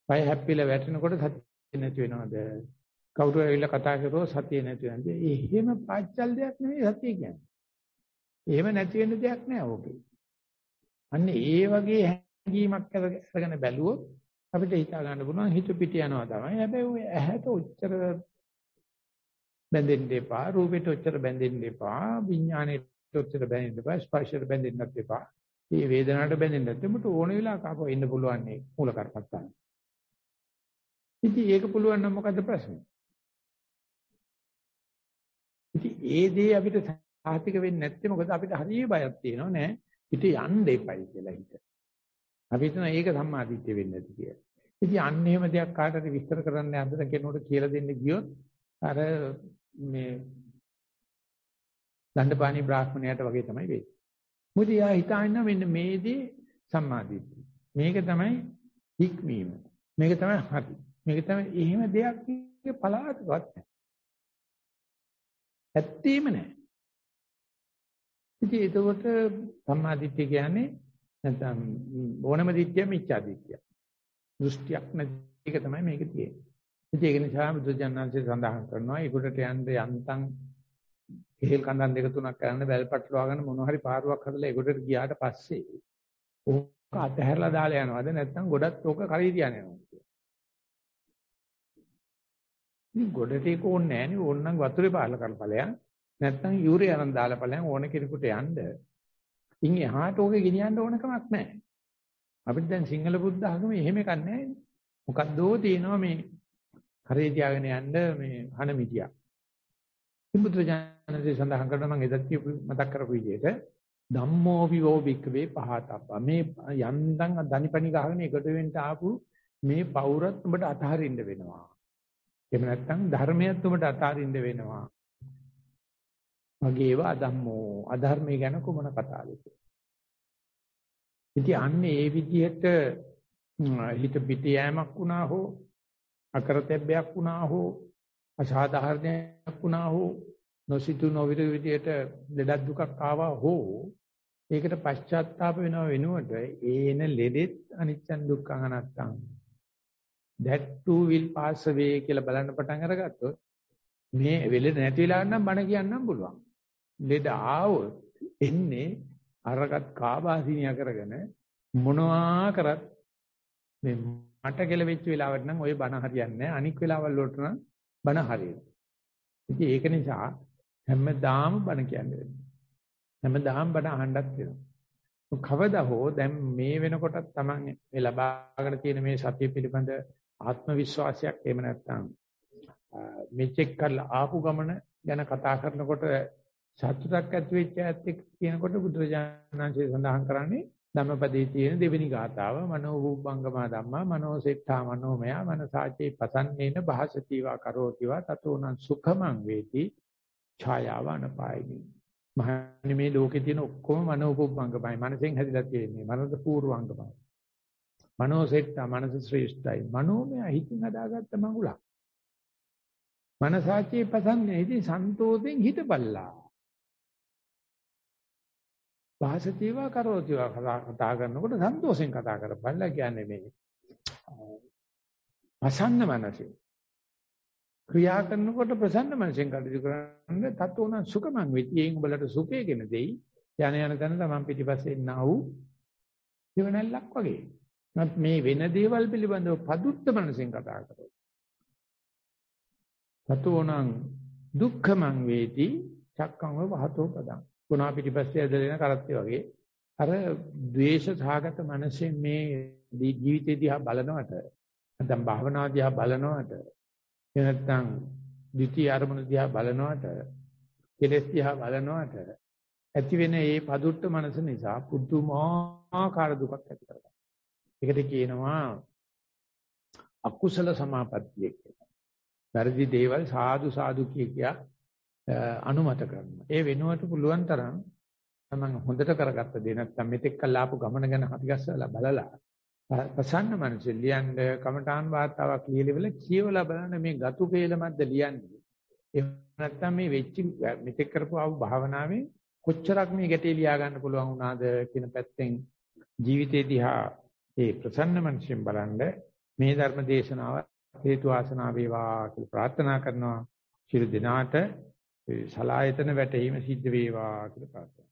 පය හැප්පිලා වැටෙනකොට සතිය නැති වෙනවද? කවුරු ඇවිල්ලා කතා කරුවෝ සතිය නැති වෙනවද? එහෙම පාච්චල් දෙයක් නෙවෙයි සතිය කියන්නේ. එහෙම නැති වෙන්න දෙයක් නෑ ඕකේ. අන්න ඒ වගේ හැඟීමක් අරගෙන බැලුවොත් අපිට හිතා ගන්න පුළුවන් හිත පිට යනවා තමයි. හැබැයි ඔය ඇහැට ඔච්චර බැඳෙන්න එපා, රූපෙට ඔච්චර බැඳෙන්න එපා, විඥාණයට ඔච්චර බැඳෙන්න එපා, ස්පර්ශයට බැඳෙන්නත් එපා. මේ වේදනාවට බැඳෙන්නත් එමුට ඕන වෙලාවක ආපහු එන්න පුළුවන් නේ මූල කරපත්තාන. ඉතින් ඒක පුළුවන් නම් මොකද්ද ප්‍රශ්නේ? ඉතින් ඒ දේ අපිට සාහිතික වෙන්නේ නැත්තේ මොකද අපිට හරිය බයක් තියෙනවා නෑ. පිට යන්න එපයි කියලා හිත. අපි හිතන ඒක සම්මාදිට්ඨිය වෙන්නේ නැති කියලා. ඉතින් අන්න එහෙම දෙයක් කාටද විස්තර කරන්න හදන කෙනෙකුට කියලා දෙන්න ගියොත් අර මේ දණ්ඩපාණි බ්‍රාහ්මණයට වගේ තමයි වෙන්නේ. මොකද යා හිතාගෙන මෙන්න මේදී සම්මාදිට්ඨිය. මේක තමයි හික්මීම. මේක තමයි හරි. මේක තමයි එහෙම දෙයක් පලාතවත් නැහැ. ඇත්තේම නැහැ. ඉතින් ඒකකොට සම්මාදිට්ඨිය කියන්නේ නැත්නම් ඕනම දිට්ඨිය මිච්ඡා දිට්ඨිය. දෘෂ්ටියක් නැති එක තමයි මේක තියෙන්නේ. ඉතින් ඒක නිසා බුදුජානනාංශය සඳහන් කරනවා ඒකට යන්න යන්තම් කෙහෙල් කඳන් දෙක තුනක් කරන්න බැල්පට්ට ලවාගෙන මොන හරි පාරුවක් හදලා ඒකට ගියාට පස්සේ ඕක අතහැරලා දාලා යනවද? නැත්නම් ගොඩක් ඕක කරේ තියන්නේ යනවද ඉතින් ගොඩට ඒක ඕනේ නෑනේ ඕනනම් වතුරේ පාරලා කරපලයන් නැත්නම් යූරියා අරන් දාලා ඵලයන් ඕන කෙනෙකුට යන්න. ඉන් එහාට ඕකේ ගෙනියන්න ඕන කමක් නැහැ. අපිට දැන් සිංහල බුද්ධ ආගමේ එහෙම එකක් නැහැ මොකද්දෝ තියෙනවා මේ කරේ තියාගෙන යන්න මේ හන මිදියා. බුදුරජාණන්සේ සඳහන් කරනවා මම එදත් මතක් කරපු විදිහට ධම්මෝ විවෝ භික්කවේ පහතප්ප මේ යන්තම් දනිපනි ගහගෙන එකට වෙන්න ආපු මේ පෞරත් උඹට අතහරින්න වෙනවා. එහෙම නැත්නම් ධර්මයත් උඹට අතහරින්න වෙනවා. මගේව අධම්මෝ. අධර්මය ගැන කොමන කතාවද ඉතින් අන්නේ ඒ විදිහට හිත පිට යෑමක් වුණා හෝ අකරතැබ්බයක් වුණා හෝ අසාධාරණයක් වුණා හෝ නොසිතු නොවිර විදියට ලෙඩක් දුකක් ආවා හෝ ඒකට පශ්චාත්තාප වෙනව වෙනුවට ඒන ලෙඩෙත් අනිච්චන් දුක්ඛං අනත්තං. that too will pass away කියලා බලන්න පටන් අරගත්තොත් මේ වෙලෙද නැති වෙලා නම් බණ කියන්නම් පුළුවන්. ලෙඩ ආවොත් එන්නේ අරකට කාබාසිනිය කරගෙන මොනවා කරත් මේ මට කෙලවෙච්ච වෙලාවට නම් ওই බණ හරියන්නේ නැහැ. අනික් වෙලාවල් වලට නම් බණ හරියනවා. ඉතින් ඒක නිසා හැමදාම බණ කියන්නේ. හැමදාම බණ අහන්නත් වෙනවා. කවදා හෝ දැන් මේ වෙනකොටත් Taman මේ ලබාගෙන තියෙන මේ සතිය පිළිබඳ ආත්ම විශ්වාසයක් එහෙම නැත්නම් මෙචෙක් කරලා ආපු ගමන ගැන කතා කරනකොට සතුටක් ඇති වෙච්ච ඇත්ත කියනකොට බුදුරජාණන් වහන්සේ සඳහන් කරන්නේ ධම්මපදයේ තියෙන දෙවෙනි ගාතාව මනෝභූපංගමා ධම්මා මනෝසෙට්ඨා මනෝමය මනසාචේ පසන්නේන භාසතිවා කරෝතිවා තතෝනං සුඛමං වේති ඡායාවන පායිනි මහන්නේ මේ ලෝකේ තියෙන ඔක්කොම මනෝභූපංගමයි මනසෙන් හැදිලා තියෙන්නේ මනස පූර්වංගමයි. මනෝසෙට්ඨා මනස ශ්‍රේෂ්ඨයි. මනෝමය හිතින් හදාගත්ත මඟුලක්. මනසාචේ පසන්නේ ඉතින් සන්තෝෂෙන් හිතපල්ලා. වාසතිවා කරෝතිවා කතා කරනකොට සන්තෝෂෙන් කතා කරපල්ලා කියන්නේ මේ ප්‍රසන්න මනසෙන්. ක්‍රියා කරනකොට ප්‍රසන්න මනසෙන් කටයුතු කරන්න තත්ෝන සුඛමං වෙතියෙන් උඹලට සුඛයගෙන දෙයි. යන යන තැන තමන් පිටිපස්සේ ඉන්නා වූ දෙවනල්ලක් වගේ. නමුත් මේ වෙන දේවල් පිළිබඳව පදුත්ත මනසෙන් කතා කරොත් තතෝනං දුක්ඛමං වේති. චක්කං වහතෝ පදං. ගුණා පිටිපස්සේ ඇදලෙන කරත්තේ වගේ. අර ද්වේෂ සහගත මනසෙන් මේ ජීවිතේ දිහා බලනවට නැත්නම් භාවනා දිහා බලනවට නැත්නම් ද්විතීයි අරමුණ දිහා බලනවට කෙලෙස් දිහා බලනවට ඇති වෙන මේ පදුට්ට මනස නිසා පුදුමාකාර දුකක් ඇති කරගන්නවා. ඒකට කියනවා අකුසල සමාපත්තිය කියලා. වැරදි දේවල් සාදු සාදු කිය කියා අනුමත කරනවා. ඒ වෙනුවට පුළුවන් තරම් තමන් හොඳට කරගත්ත දේ නැත්නම් මෙතෙක් කල් ආපු ගමන ගැන හරිගස්සලා බලලා ප්‍රසන්න මනසෙන් ලියන්න කමඨාන් වාර්තාවක් ලියලෙවල කියවලා බලන්න මේ ගතු පේලමක්ද ලියන්නේ. එහෙම නැත්නම් මේ වෙච්ච මෙතෙක් කරපු ආපු භාවනාවේ කොච්චරක් මේ ගැටේ ලියා ගන්න පුළුවන් වුණාද කියන පැත්තෙන් ජීවිතේ දිහා ඒ ප්‍රසන්න මනසෙන් බලන්න මේ ධර්ම දේශනාව හේතු ආසනාව වේවා කියලා ප්‍රාර්ථනා කරනවා. ශිරු දිනාට සලායතන වැටීම සිද්ධ වේවා කියලා ප්‍රාර්ථනා